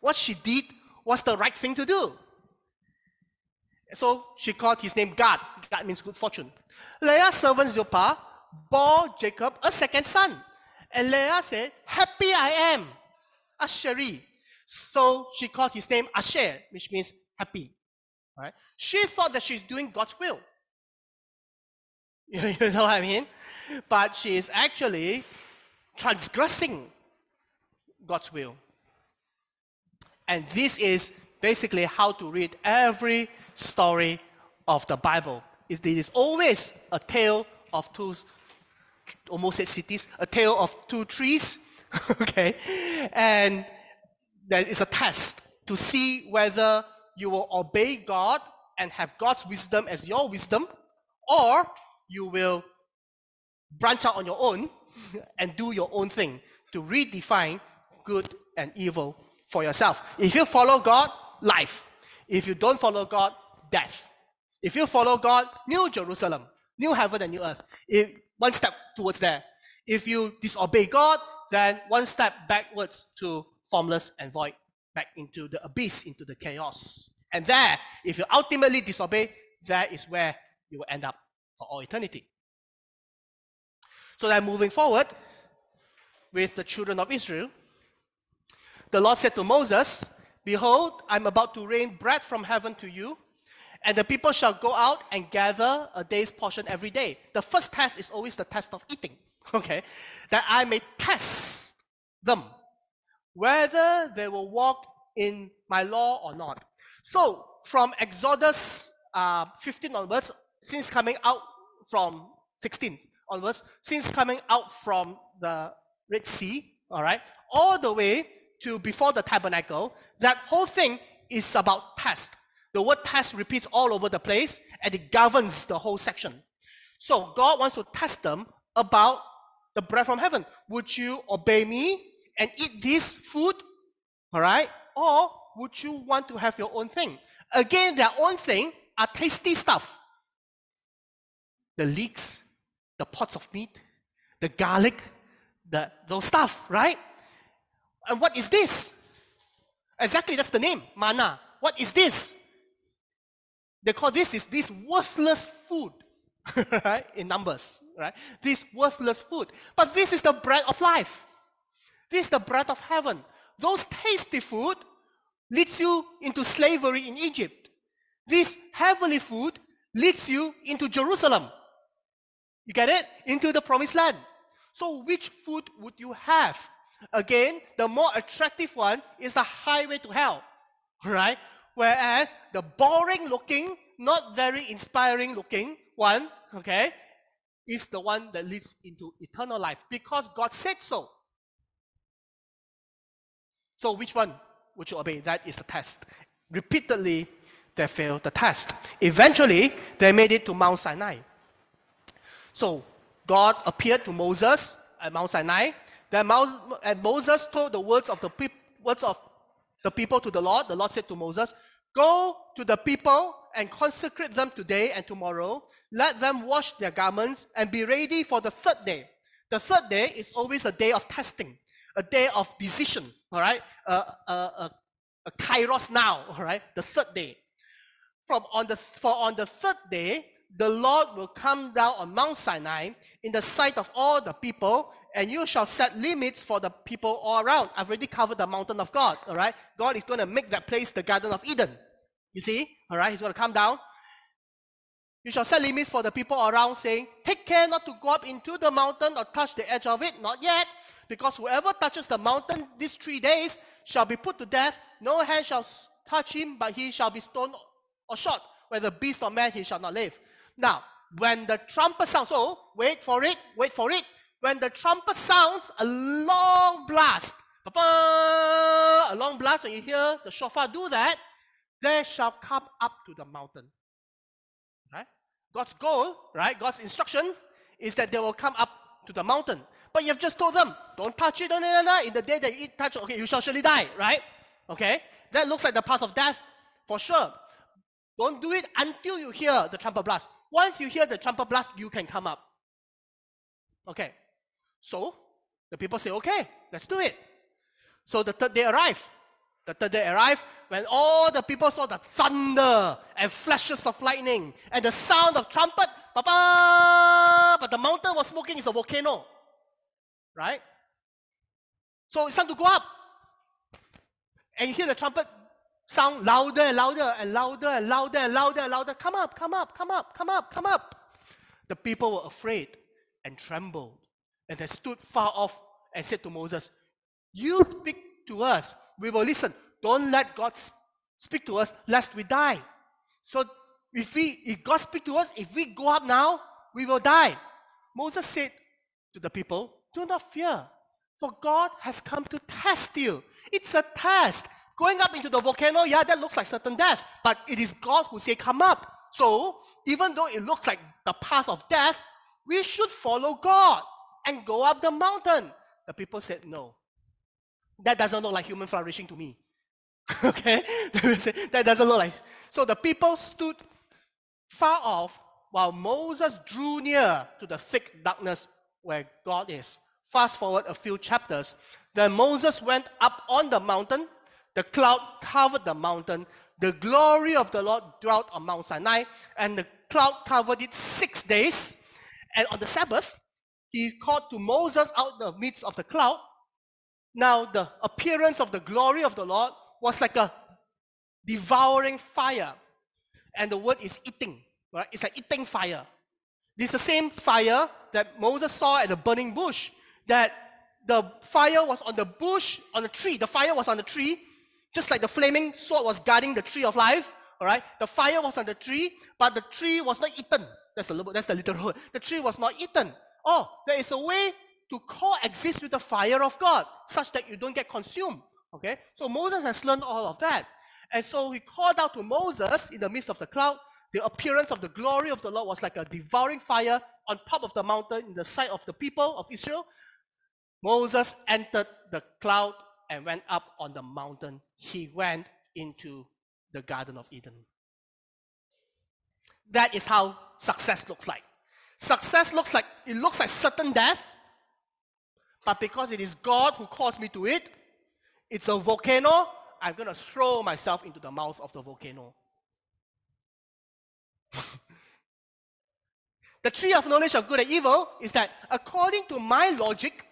What she did was the right thing to do. So she called his name Gad. Gad means good fortune. Leah's servant Zilpah bore Jacob a second son. And Leah said, Happy I am, Asheri. So she called his name Asher, which means happy. Right? She thought that she's doing God's will. You know what I mean? But she is actually transgressing God's will. And this is basically how to read every story of the Bible. It is always a tale of two, almost said cities, a tale of two trees, okay? And there is a test to see whether you will obey God and have God's wisdom as your wisdom, or you will branch out on your own and do your own thing to redefine good and evil for yourself. If you follow God, life. If you don't follow God, death. If you follow God, new Jerusalem, new heaven and new earth. If, one step towards there. If you disobey God, then one step backwards to formless and void, back into the abyss, into the chaos. And there, if you ultimately disobey, there is where you will end up for all eternity. So then moving forward with the children of Israel, the Lord said to Moses, Behold, I'm about to rain bread from heaven to you, and the people shall go out and gather a day's portion every day. The first test is always the test of eating, okay? That I may test them whether they will walk in my law or not. So, from Exodus uh, 15 onwards, since coming out from 16 onwards, since coming out from the Red Sea, all right, all the way to before the tabernacle, that whole thing is about test. The word test repeats all over the place and it governs the whole section. So God wants to test them about the bread from heaven. Would you obey me and eat this food? All right? Or would you want to have your own thing? Again, their own thing are tasty stuff. The leeks, the pots of meat, the garlic, the, those stuff, right? And what is this? Exactly, that's the name, manna. What is this? They call this is this worthless food, right? In numbers, right? This worthless food. But this is the bread of life. This is the bread of heaven. Those tasty food leads you into slavery in Egypt. This heavenly food leads you into Jerusalem. You get it? Into the promised land. So, which food would you have? Again, the more attractive one is the highway to hell, right? Whereas the boring looking, not very inspiring looking one, okay, is the one that leads into eternal life because God said so. So, which one would you obey? That is the test. Repeatedly, they failed the test. Eventually, they made it to Mount Sinai. So, God appeared to Moses at Mount Sinai. Then and Moses told the words of the words of the people to the Lord. The Lord said to Moses, "Go to the people and consecrate them today and tomorrow. Let them wash their garments and be ready for the third day. The third day is always a day of testing, a day of decision. All right, a, a, a, a kairos now. All right, the third day. From on the for on the third day, the Lord will come down on Mount Sinai in the sight of all the people, and you shall set limits for the people all around. I've already covered the mountain of God, all right? God is going to make that place the Garden of Eden. You see, all right? He's going to come down. You shall set limits for the people around, saying, Take care not to go up into the mountain or touch the edge of it, not yet, because whoever touches the mountain these three days shall be put to death. No hand shall touch him, but he shall be stoned or shot. Whether beast or man, he shall not live. Now, when the trumpet sounds, oh, wait for it, wait for it. When the trumpet sounds, a long blast, a long blast, when you hear the shofar do that, they shall come up to the mountain. Right? God's goal, right? God's instruction is that they will come up to the mountain. But you've just told them, don't touch it, no, no, no, in the day that you touch, okay, you shall surely die, right? Okay? That looks like the path of death for sure. Don't do it until you hear the trumpet blast. Once you hear the trumpet blast, you can come up. Okay. So the people say, okay, let's do it. So the third day arrived. The third day arrived when all the people saw the thunder and flashes of lightning and the sound of trumpet. Ba-ba! But the mountain was smoking, it's a volcano. Right? So it's time to go up. And you hear the trumpet sound louder and louder and louder and louder and louder and louder. Come up, come up, come up, come up, come up. The people were afraid and trembled. And they stood far off and said to Moses, You speak to us, we will listen. Don't let God speak to us, lest we die. So if we if God speak to us, if we go up now, we will die. Moses said to the people, Do not fear, for God has come to test you. It's a test. Going up into the volcano, yeah, that looks like certain death, but it is God who say, Come up. So, even though it looks like the path of death, we should follow God and go up the mountain. The people said, No. That doesn't look like human flourishing to me. okay? that doesn't look like. So the people stood far off while Moses drew near to the thick darkness where God is. Fast forward a few chapters. Then Moses went up on the mountain the cloud covered the mountain. The glory of the Lord dwelt on Mount Sinai, and the cloud covered it six days. And on the Sabbath, he called to Moses out the midst of the cloud. Now, the appearance of the glory of the Lord was like a devouring fire. And the word is eating, right? It's like eating fire. This is the same fire that Moses saw at the burning bush. That the fire was on the bush, on the tree. The fire was on the tree, just like the flaming sword was guarding the tree of life, all right? The fire was on the tree, but the tree was not eaten. That's a little, that's the literal. The tree was not eaten. Oh, there is a way to coexist with the fire of God, such that you don't get consumed. Okay? So Moses has learned all of that. And so he called out to Moses in the midst of the cloud. The appearance of the glory of the Lord was like a devouring fire on top of the mountain in the sight of the people of Israel. Moses entered the cloud and went up on the mountain, he went into the Garden of Eden. That is how success looks like. Success looks like it looks like certain death, but because it is God who caused me to it, it's a volcano, I'm going to throw myself into the mouth of the volcano. the tree of knowledge of good and evil is that according to my logic,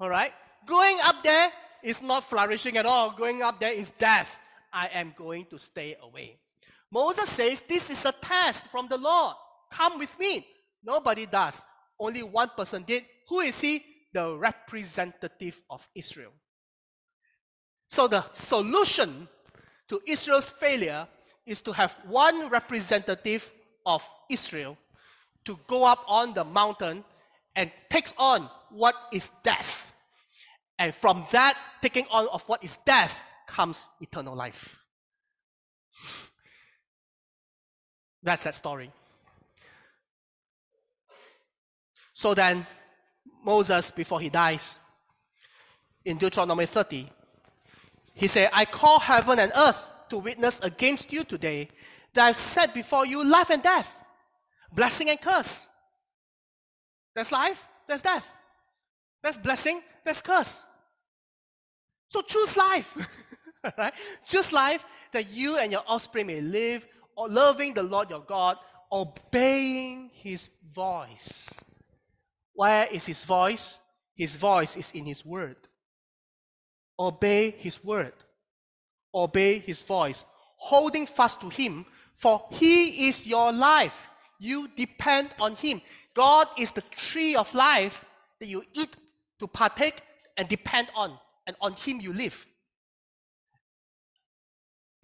all right, going up there is not flourishing at all. Going up there is death. I am going to stay away. Moses says, This is a test from the Lord. Come with me. Nobody does. Only one person did. Who is he? The representative of Israel. So the solution to Israel's failure is to have one representative of Israel to go up on the mountain and takes on what is death. And from that taking on of what is death comes eternal life. That's that story. So then, Moses, before he dies, in Deuteronomy 30, he said, I call heaven and earth to witness against you today that I've set before you life and death, blessing and curse. There's life, there's death. There's blessing, there's curse. So choose life. right? Choose life that you and your offspring may live, loving the Lord your God, obeying his voice. Where is his voice? His voice is in his word. Obey his word. Obey his voice. Holding fast to him, for he is your life. You depend on him. God is the tree of life that you eat to partake and depend on, and on him you live.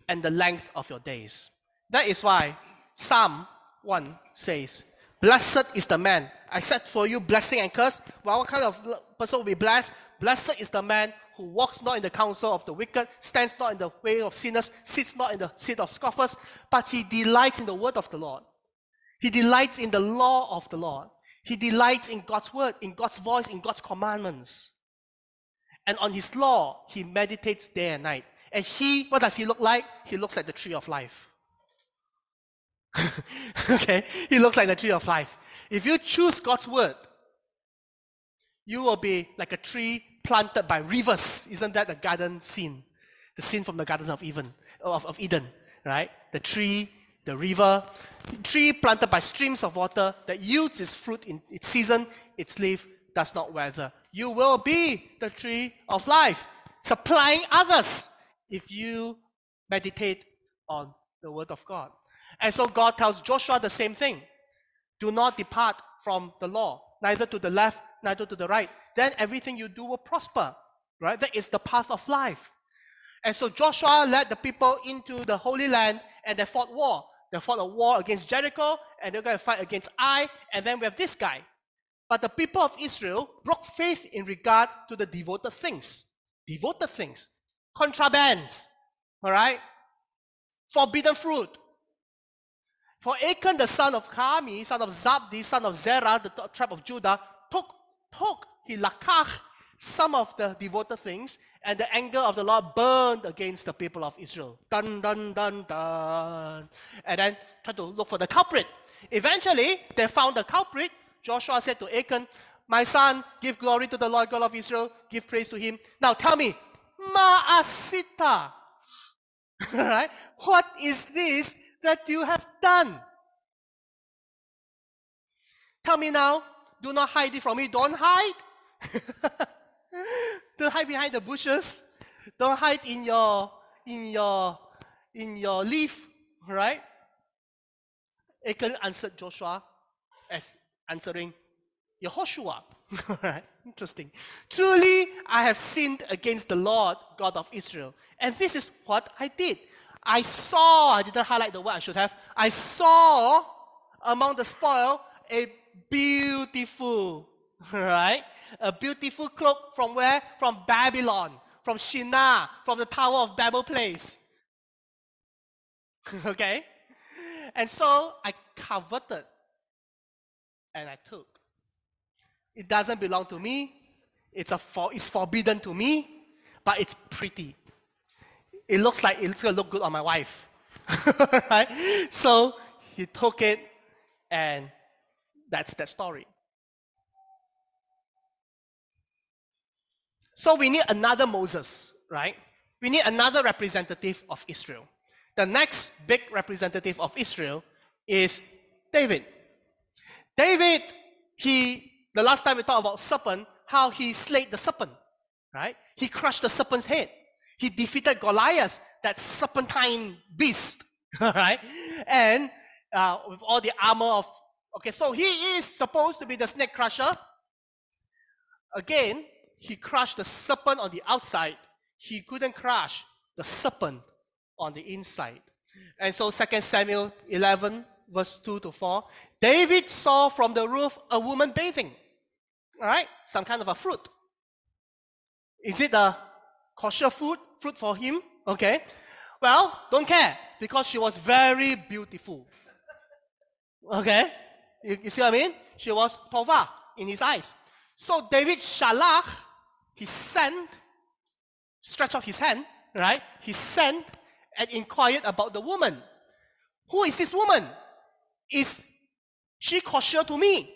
And the length of your days. That is why Psalm 1 says, Blessed is the man. I said for you blessing and curse. Well, what kind of person will be blessed? Blessed is the man who walks not in the counsel of the wicked, stands not in the way of sinners, sits not in the seat of scoffers, but he delights in the word of the Lord. He delights in the law of the Lord. He delights in God's word, in God's voice, in God's commandments. And on his law, he meditates day and night. And he, what does he look like? He looks like the tree of life. okay? He looks like the tree of life. If you choose God's word, you will be like a tree planted by rivers. Isn't that the garden scene? The scene from the Garden of Eden, of, of Eden, right? The tree, the river, tree planted by streams of water that yields its fruit in its season, its leaf does not wither. You will be the tree of life, supplying others if you meditate on the word of God. And so God tells Joshua the same thing. Do not depart from the law, neither to the left, neither to the right. Then everything you do will prosper. Right? That is the path of life. And so Joshua led the people into the Holy Land and they fought war. They fought a war against Jericho and they're going to fight against Ai. And then we have this guy. But the people of Israel broke faith in regard to the devoted things. Devoted things. Contrabands. All right? Forbidden fruit. For Achan, the son of Carmi, son of Zabdi, son of Zerah, the tribe of Judah, took, took, he lakach some of the devoted things, and the anger of the Lord burned against the people of Israel. Dun, dun, dun, dun. And then tried to look for the culprit. Eventually, they found the culprit. Joshua said to Achan, My son, give glory to the Lord God of Israel, give praise to him. Now tell me, Ma'asita. right? What is this that you have done. Tell me now, do not hide it from me. Don't hide. Don't hide behind the bushes. Don't hide in your in your in your leaf, right? Achan answered Joshua as answering Yehoshua. right? Interesting. Truly, I have sinned against the Lord God of Israel, and this is what I did. I saw, I didn't highlight the word I should have. I saw among the spoil a beautiful, right? A beautiful cloak from where? From Babylon, from Shinar, from the Tower of Babel place. okay? And so I coveted and I took. It doesn't belong to me. It's, a for, it's forbidden to me, but it's pretty it looks like it's gonna look good on my wife. right? So he took it, and that's that story. So we need another Moses, right? We need another representative of Israel. The next big representative of Israel is David. David, he, the last time we talked about serpent, how he slayed the serpent, right? He crushed the serpent's head. He defeated Goliath, that serpentine beast, right? And uh, with all the armor of, okay, so he is supposed to be the snake crusher. Again, he crushed the serpent on the outside. He couldn't crush the serpent on the inside. And so 2 Samuel 11, verse 2 to 4, David saw from the roof a woman bathing. Right, some kind of a fruit. Is it a kosher fruit, fruit for him? Okay. Well, don't care because she was very beautiful. Okay? You, you see what I mean? She was tova in his eyes. So David shalach, he sent, stretched out his hand, right? He sent and inquired about the woman. Who is this woman? Is she kosher to me?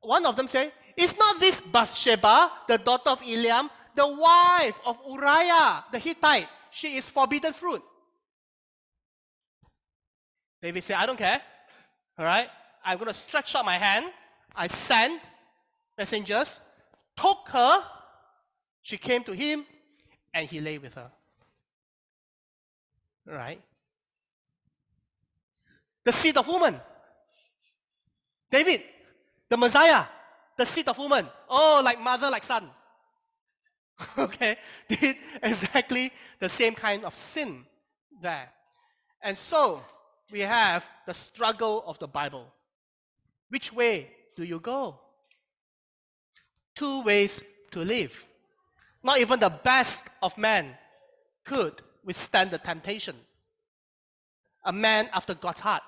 One of them say, Is not this Bathsheba, the daughter of Eliam, the wife of Uriah the Hittite? She is forbidden fruit. David said, I don't care. All right? I'm going to stretch out my hand. I sent messengers, took her. She came to him, and he lay with her. All right? The seed of woman. David, the Messiah, the seed of woman. Oh, like mother, like son. okay? Did exactly the same kind of sin there. And so, we have the struggle of the Bible. Which way do you go? Two ways to live. Not even the best of men could withstand the temptation. A man after God's heart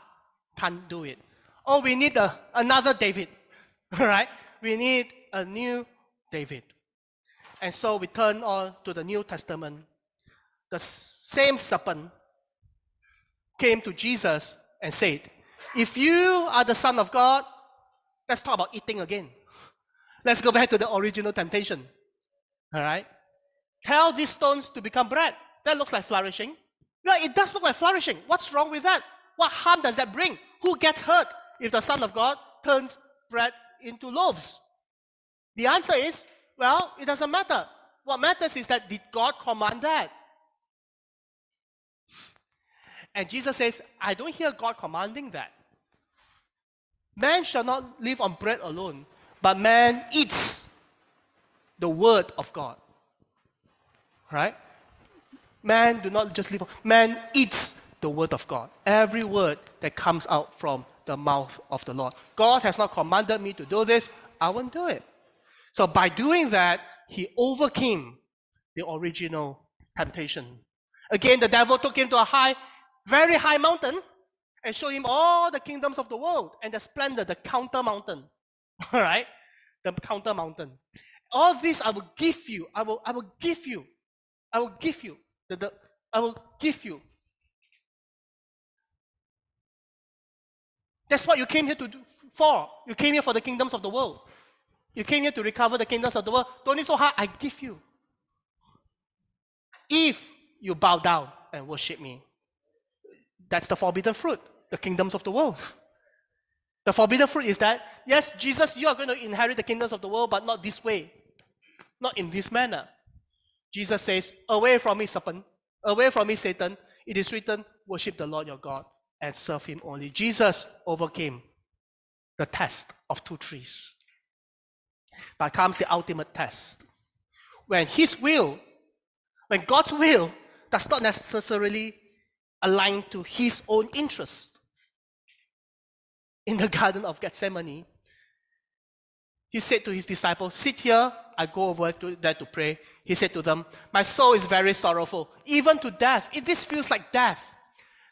can't do it. Oh, we need a, another David, right? We need a new David. And so we turn on to the New Testament. The same serpent came to Jesus and said, If you are the Son of God, let's talk about eating again. Let's go back to the original temptation. All right? Tell these stones to become bread. That looks like flourishing. Yeah, it does look like flourishing. What's wrong with that? What harm does that bring? Who gets hurt if the Son of God turns bread into loaves? The answer is, well, it doesn't matter. What matters is that did God command that? And Jesus says, I don't hear God commanding that. Man shall not live on bread alone, but man eats the word of God. Right? Man do not just live on, man eats the word of God. Every word that comes out from the mouth of the Lord. God has not commanded me to do this, I won't do it. So by doing that, he overcame the original temptation. Again, the devil took him to a high very high mountain and show him all the kingdoms of the world and the splendor, the counter mountain. All right? The counter mountain. All this I will give you. I will, I will give you. I will give you. The, the, I will give you. That's what you came here to do for. You came here for the kingdoms of the world. You came here to recover the kingdoms of the world. Don't need so hard. I give you. If you bow down and worship me. That's the forbidden fruit, the kingdoms of the world. The forbidden fruit is that, yes, Jesus, you are going to inherit the kingdoms of the world, but not this way, not in this manner. Jesus says, Away from me, serpent, away from me, Satan. It is written, Worship the Lord your God and serve him only. Jesus overcame the test of two trees. But comes the ultimate test. When his will, when God's will does not necessarily align to his own interest. In the Garden of Gethsemane, he said to his disciples, Sit here, I go over to there to pray. He said to them, My soul is very sorrowful, even to death. It, this feels like death.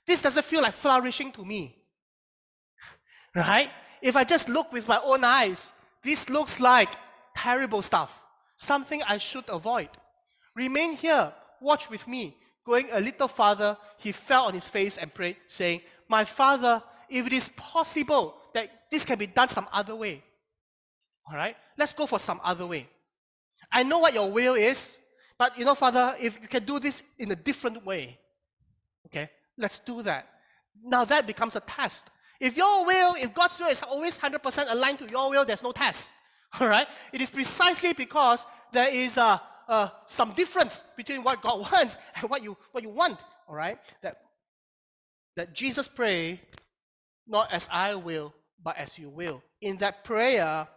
This doesn't feel like flourishing to me. Right? If I just look with my own eyes, this looks like terrible stuff, something I should avoid. Remain here, watch with me. Going a little farther, he fell on his face and prayed, saying, My father, if it is possible that this can be done some other way. All right? Let's go for some other way. I know what your will is, but you know, Father, if you can do this in a different way, okay, let's do that. Now that becomes a test. If your will, if God's will is always 100% aligned to your will, there's no test. All right? It is precisely because there is a, uh, some difference between what God wants and what you, what you want. All right? That, that Jesus pray, not as I will, but as you will. In that prayer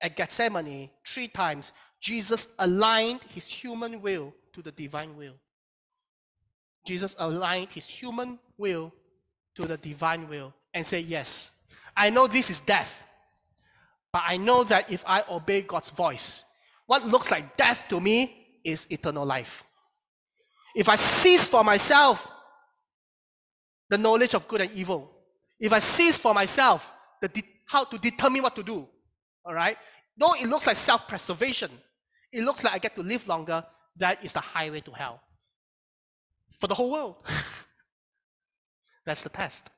at Gethsemane, three times, Jesus aligned his human will to the divine will. Jesus aligned his human will to the divine will and said, Yes, I know this is death, but I know that if I obey God's voice, what looks like death to me is eternal life. If I cease for myself the knowledge of good and evil, if I cease for myself the de- how to determine what to do, all right, though it looks like self preservation, it looks like I get to live longer, that is the highway to hell for the whole world. That's the test.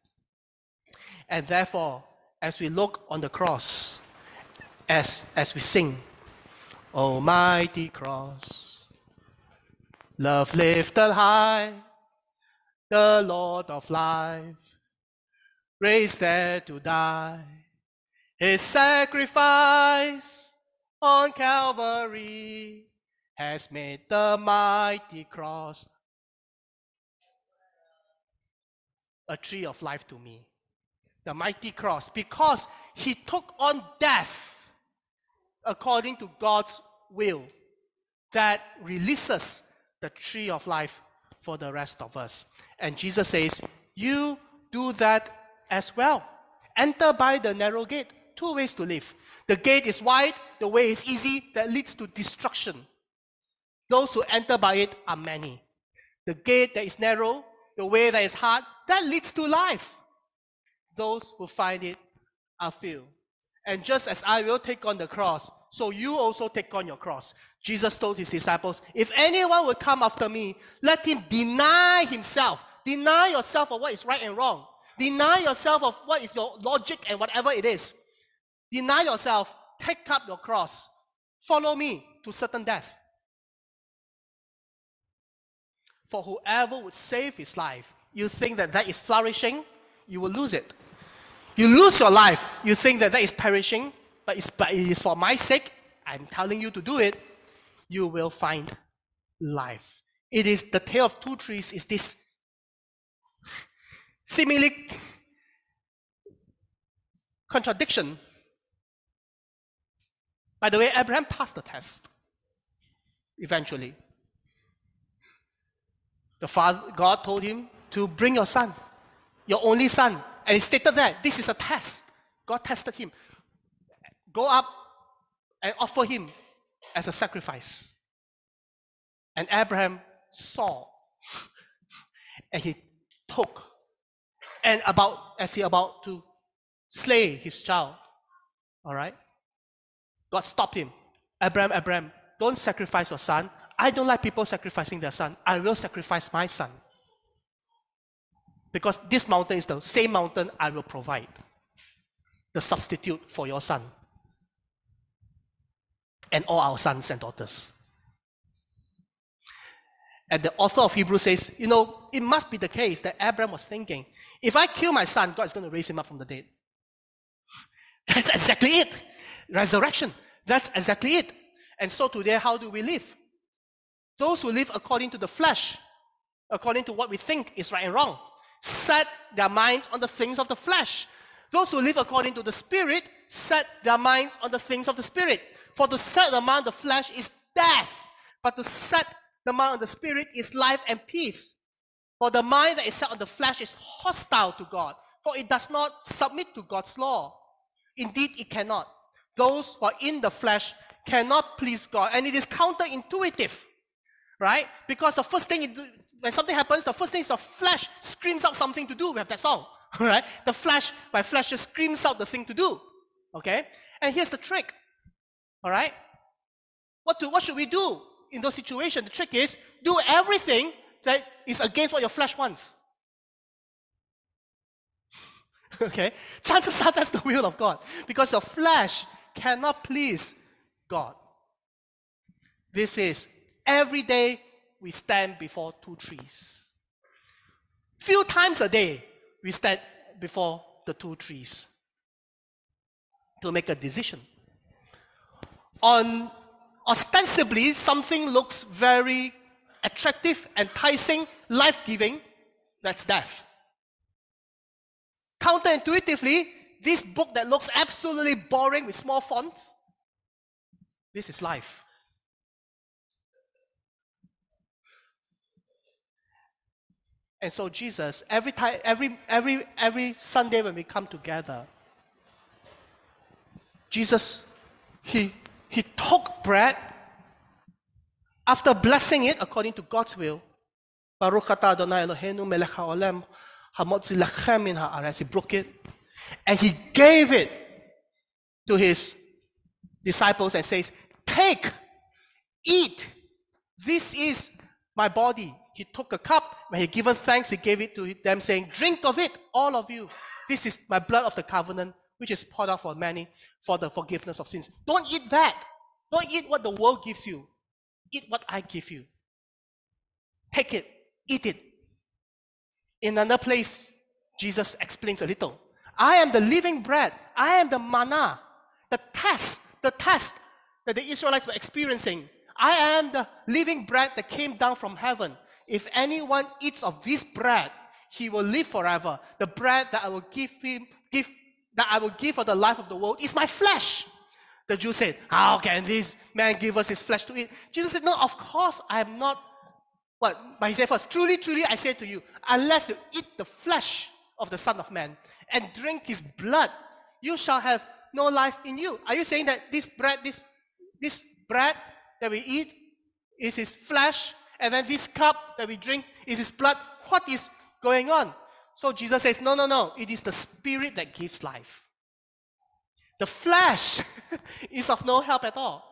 And therefore, as we look on the cross, as, as we sing, Almighty cross, love lifted high, the Lord of life, raised there to die. His sacrifice on Calvary has made the mighty cross a tree of life to me. The mighty cross, because he took on death according to God's will that releases the tree of life for the rest of us. And Jesus says, You do that as well. Enter by the narrow gate. Two ways to live. The gate is wide, the way is easy, that leads to destruction. Those who enter by it are many. The gate that is narrow, the way that is hard, that leads to life. Those who find it are few. And just as I will take on the cross, so you also take on your cross. Jesus told his disciples, If anyone will come after me, let him deny himself. Deny yourself of what is right and wrong. Deny yourself of what is your logic and whatever it is. Deny yourself, take up your cross, follow me to certain death. For whoever would save his life, you think that that is flourishing, you will lose it. You lose your life, you think that that is perishing, but, it's, but it is for my sake, I'm telling you to do it, you will find life. It is the tale of two trees, is this seemingly contradiction. By the way, Abraham passed the test eventually. The father, God told him to bring your son, your only son. And he stated that this is a test. God tested him. Go up and offer him as a sacrifice. And Abraham saw and he took and about as he about to slay his child. All right? God stopped him. Abraham, Abraham, don't sacrifice your son. I don't like people sacrificing their son. I will sacrifice my son. Because this mountain is the same mountain I will provide. The substitute for your son. And all our sons and daughters. And the author of Hebrews says, you know, it must be the case that Abraham was thinking, if I kill my son, God is going to raise him up from the dead. That's exactly it. Resurrection. That's exactly it. And so today, how do we live? Those who live according to the flesh, according to what we think is right and wrong, set their minds on the things of the flesh. Those who live according to the Spirit set their minds on the things of the Spirit. For to set the mind on the flesh is death, but to set the mind on the Spirit is life and peace. For the mind that is set on the flesh is hostile to God, for it does not submit to God's law. Indeed, it cannot. Those who are in the flesh cannot please God, and it is counterintuitive right? Because the first thing, do, when something happens, the first thing is the flesh screams out something to do. We have that song, right? The flesh, by flesh, just screams out the thing to do, okay? And here's the trick, all right? What, to, what should we do in those situations? The trick is do everything that is against what your flesh wants. okay? Chances are that's the will of God because your flesh cannot please God. This is every day we stand before two trees. Few times a day we stand before the two trees to make a decision. On ostensibly something looks very attractive, enticing, life-giving, that's death. Counterintuitively, this book that looks absolutely boring with small fonts, this is life. And so Jesus, every time, every every every Sunday when we come together, Jesus, he he took bread after blessing it according to God's will. Baruch Adonai Eloheinu melech haolam hamotzi lechem min haaretz. He broke it and he gave it to his disciples and says, "Take, eat. This is my body." He took a cup. When he given thanks, he gave it to them, saying, "Drink of it, all of you. This is my blood of the covenant, which is poured out for many for the forgiveness of sins. Don't eat that. Don't eat what the world gives you. Eat what I give you. Take it, eat it. In another place, Jesus explains a little. I am the living bread. I am the manna, the test, the test that the Israelites were experiencing. I am the living bread that came down from heaven. If anyone eats of this bread, he will live forever. The bread that I will give him, give that I will give for the life of the world is my flesh. The Jews said, How can this man give us his flesh to eat? Jesus said, No, of course I am not. What? But he said first, Truly, truly, I say to you, unless you eat the flesh of the Son of Man and drink his blood, you shall have no life in you. Are you saying that this bread, this, this bread that we eat is his flesh, and then this cup that we drink is his blood? What is going on? So Jesus says, No, no, no. It is the spirit that gives life. The flesh is of no help at all.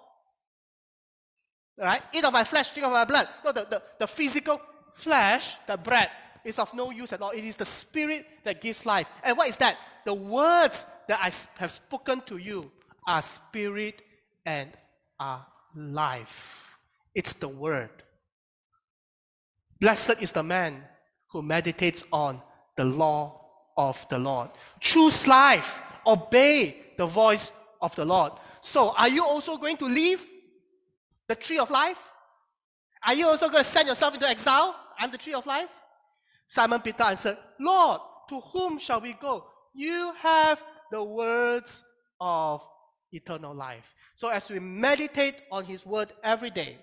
Right? Eat of my flesh, drink of my blood. No, the, the, the physical flesh, the bread, is of no use at all. It is the spirit that gives life. And what is that? The words that I have spoken to you are spirit and are life. It's the word. Blessed is the man who meditates on the law of the Lord. Choose life, obey the voice of the Lord. So, are you also going to leave the tree of life? Are you also going to send yourself into exile? I'm the tree of life. Simon Peter answered, Lord, to whom shall we go? You have the words of eternal life. So, as we meditate on His word every day,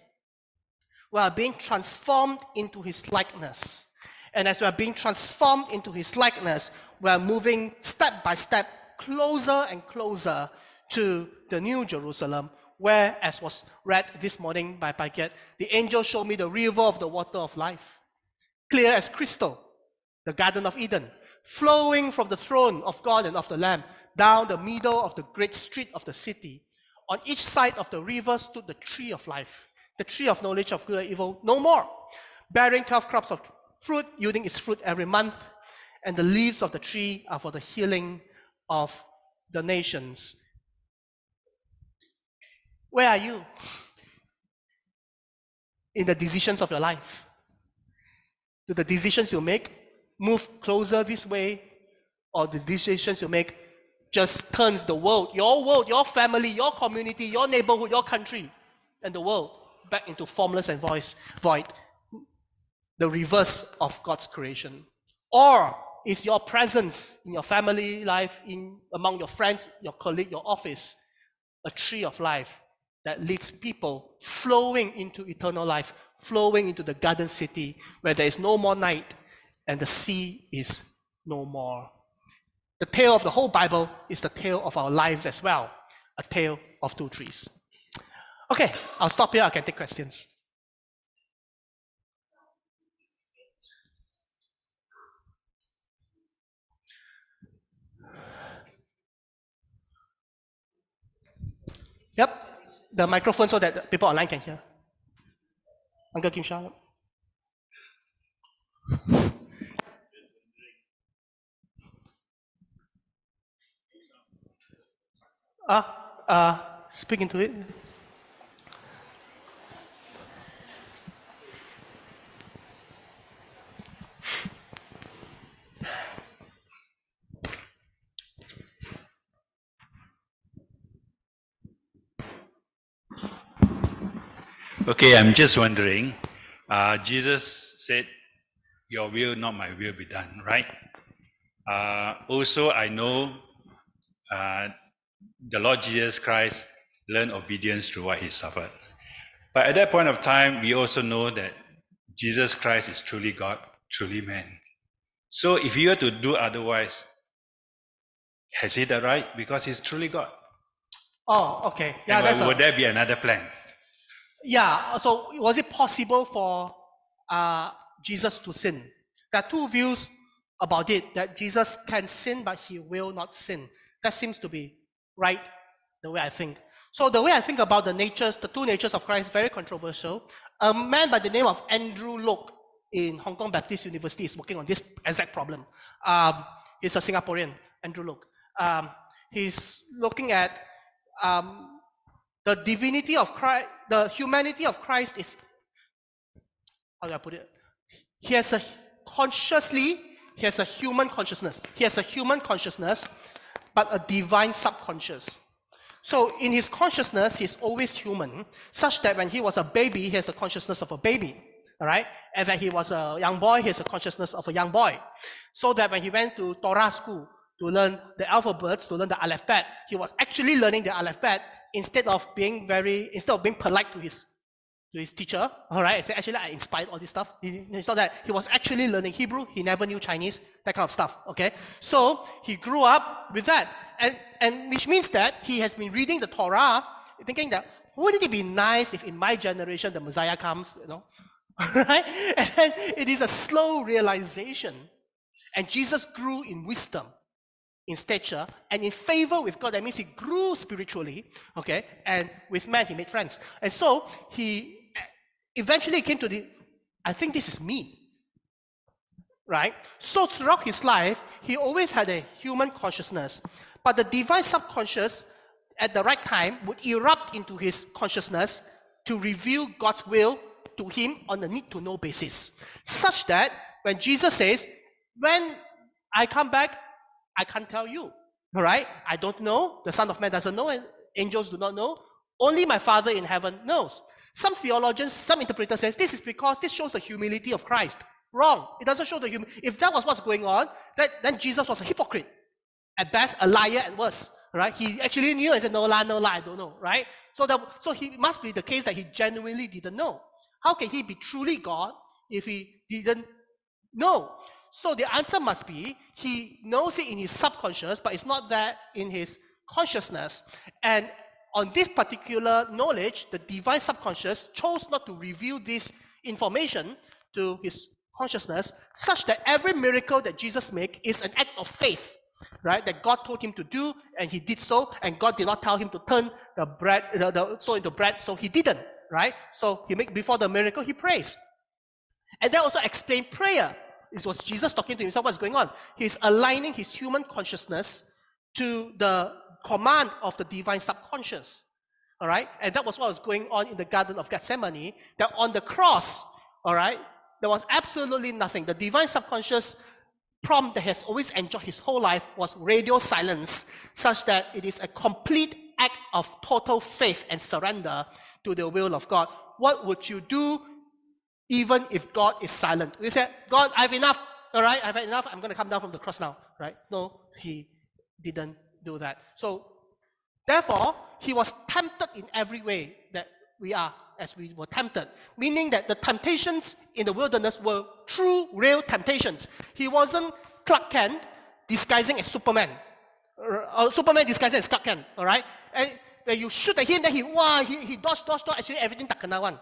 we are being transformed into His likeness. And as we are being transformed into his likeness, we are moving step by step closer and closer to the new Jerusalem, where, as was read this morning by Paget, the angel showed me the river of the water of life, clear as crystal, the Garden of Eden, flowing from the throne of God and of the Lamb down the middle of the great street of the city. On each side of the river stood the tree of life, the tree of knowledge of good and evil, no more, bearing twelve crops of fruit, yielding its fruit every month, and the leaves of the tree are for the healing of the nations. Where are you in the decisions of your life? Do the decisions you make move closer this way, or the decisions you make just turns the world, your world, your family, your community, your neighborhood, your country, and the world back into formless and voice, void? the reverse of God's creation? Or is your presence in your family life, in among your friends, your colleague, your office, a tree of life that leads people flowing into eternal life, flowing into the garden city where there is no more night and the sea is no more. The tale of the whole Bible is the tale of our lives as well, a tale of two trees. Okay, I'll stop here. I can take questions. Yep, the microphone so that people online can hear. Uncle Kim Shah. Ah, uh, speak into it. Okay, I'm just wondering. Uh, Jesus said, Your will, not my will, be done, right? Uh, also, I know uh, the Lord Jesus Christ learned obedience through what he suffered. But at that point of time, we also know that Jesus Christ is truly God, truly man. So if you were to do otherwise, has he the right? Because he's truly God. Oh, okay. Yeah, And that's would a, there be another plan? Yeah. So was it possible for uh, Jesus to sin? There are two views about it that Jesus can sin, but he will not sin. That seems to be right the way I think. So the way I think about the natures, the two natures of Christ, very controversial. A man by the name of Andrew Loke in Hong Kong Baptist University is working on this exact problem. Um, he's a Singaporean, Andrew Loke. Um, he's looking at um, the divinity of Christ, the humanity of Christ is, how do I put it? He has a consciously, he has a human consciousness. He has a human consciousness, but a divine subconscious. So in his consciousness, he's always human, such that when he was a baby, he has the consciousness of a baby. All right? And when he was a young boy, he has a consciousness of a young boy. So that when he went to Torah school to learn the alphabets, to learn the alphabet, he was actually learning the alphabet instead of being very, instead of being polite to his to his teacher, all right, and say, actually, I inspired all this stuff. He, it's not that he was actually learning Hebrew, he never knew Chinese, that kind of stuff, okay? So he grew up with that, and, and which means that he has been reading the Torah, thinking that, wouldn't it be nice if in my generation the Messiah comes, you know? right? And it is a slow realization. And Jesus grew in wisdom, in stature, and in favor with God. That means he grew spiritually, okay? And with man, he made friends. And so he eventually came to the, I think this is me. Right? So throughout his life, he always had a human consciousness. But the divine subconscious, at the right time, would erupt into his consciousness to reveal God's will to him on a need to know basis. Such that when Jesus says, When I come back, I can't tell you. All right? I don't know. The Son of Man doesn't know, and angels do not know. Only my Father in heaven knows. Some theologians, some interpreters says this is because this shows the humility of Christ. Wrong. It doesn't show the hum. If that was what's going on, that, then Jesus was a hypocrite. At best, a liar at worst. Right? He actually knew and said, no lie, no lie, I don't know. Right? So that so he must be the case that he genuinely didn't know. How can he be truly God if he didn't know? So the answer must be he knows it in his subconscious, but it's not there in his consciousness. And on this particular knowledge, the divine subconscious chose not to reveal this information to his consciousness, such that every miracle that Jesus made is an act of faith, right? That God told him to do, and he did so, and God did not tell him to turn the bread, the, the soul into bread, so he didn't, right? So he make before the miracle, he prays. And that also explained prayer. It was Jesus talking to himself, what's going on? He's aligning his human consciousness to the command of the divine subconscious. All right? And that was what was going on in the Garden of Gethsemane. That on the cross, all right, there was absolutely nothing. The divine subconscious prompt that has always enjoyed his whole life was radio silence, such that it is a complete act of total faith and surrender to the will of God. What would you do even if God is silent? We say, God, I have enough. All right, I've had enough. I'm going to come down from the cross now. Right? No, he didn't do that. So, therefore, he was tempted in every way that we are as we were tempted, meaning that the temptations in the wilderness were true, real temptations. He wasn't Clark Kent disguising as Superman. Or uh, Superman disguising as Clark Kent, all right? And when you shoot at him, then he, wow, he, he dodge, dodge, dodge. Actually, everything tak one.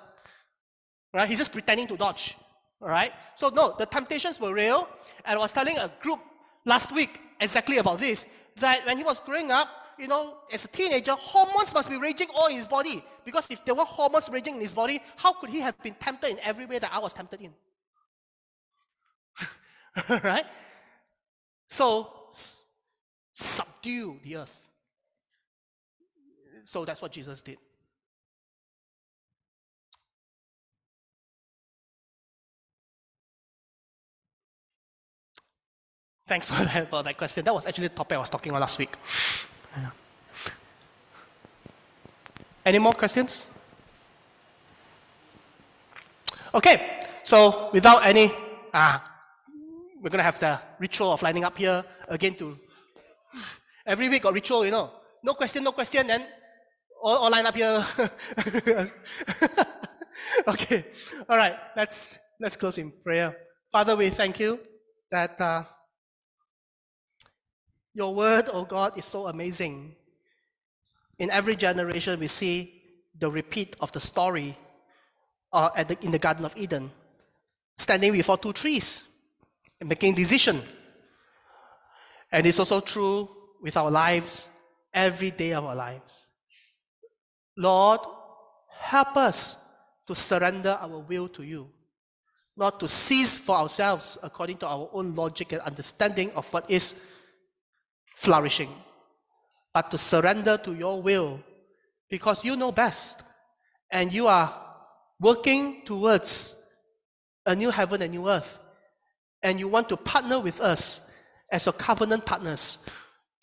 Right? He's just pretending to dodge. All right? So, no, the temptations were real. And I was telling a group last week exactly about this that when he was growing up, you know, as a teenager, hormones must be raging all in his body. Because if there were hormones raging in his body, how could he have been tempted in every way that I was tempted in? right? So, subdue the earth. So that's what Jesus did. Thanks for that, for that question. That was actually the topic I was talking about last week. Any more questions? Okay, so without any, ah, we're gonna have the ritual of lining up here again to. Every week got ritual, you know. No question, no question, then all, all line up here. okay, all right. Let's let's close in prayer. Father, we thank you that uh, your word, oh God, is so amazing. In every generation, we see the repeat of the story uh, the, in the Garden of Eden, standing before two trees and making decision. And it's also true with our lives, every day of our lives. Lord, help us to surrender our will to you, not to cease for ourselves according to our own logic and understanding of what is flourishing, but to surrender to your will because you know best and you are working towards a new heaven and new earth. And you want to partner with us as your covenant partners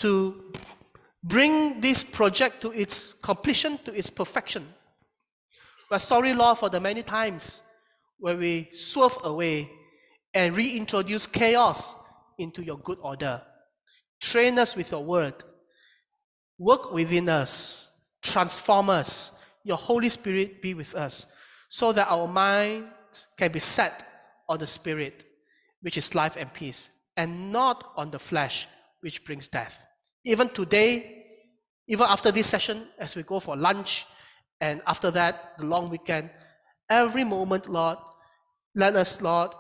to bring this project to its completion, to its perfection. We're sorry, Lord, for the many times where we swerve away and reintroduce chaos into your good order. Train us with your word. Work within us. Transform us. Your Holy Spirit be with us so that our minds can be set on the Spirit, which is life and peace, and not on the flesh, which brings death. Even today, even after this session, as we go for lunch, and after that, the long weekend, every moment, Lord, let us, Lord,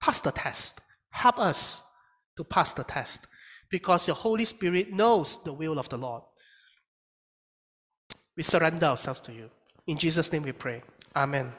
pass the test. Help us to pass the test because your Holy Spirit knows the will of the Lord. We surrender ourselves to you. In Jesus' name we pray. Amen.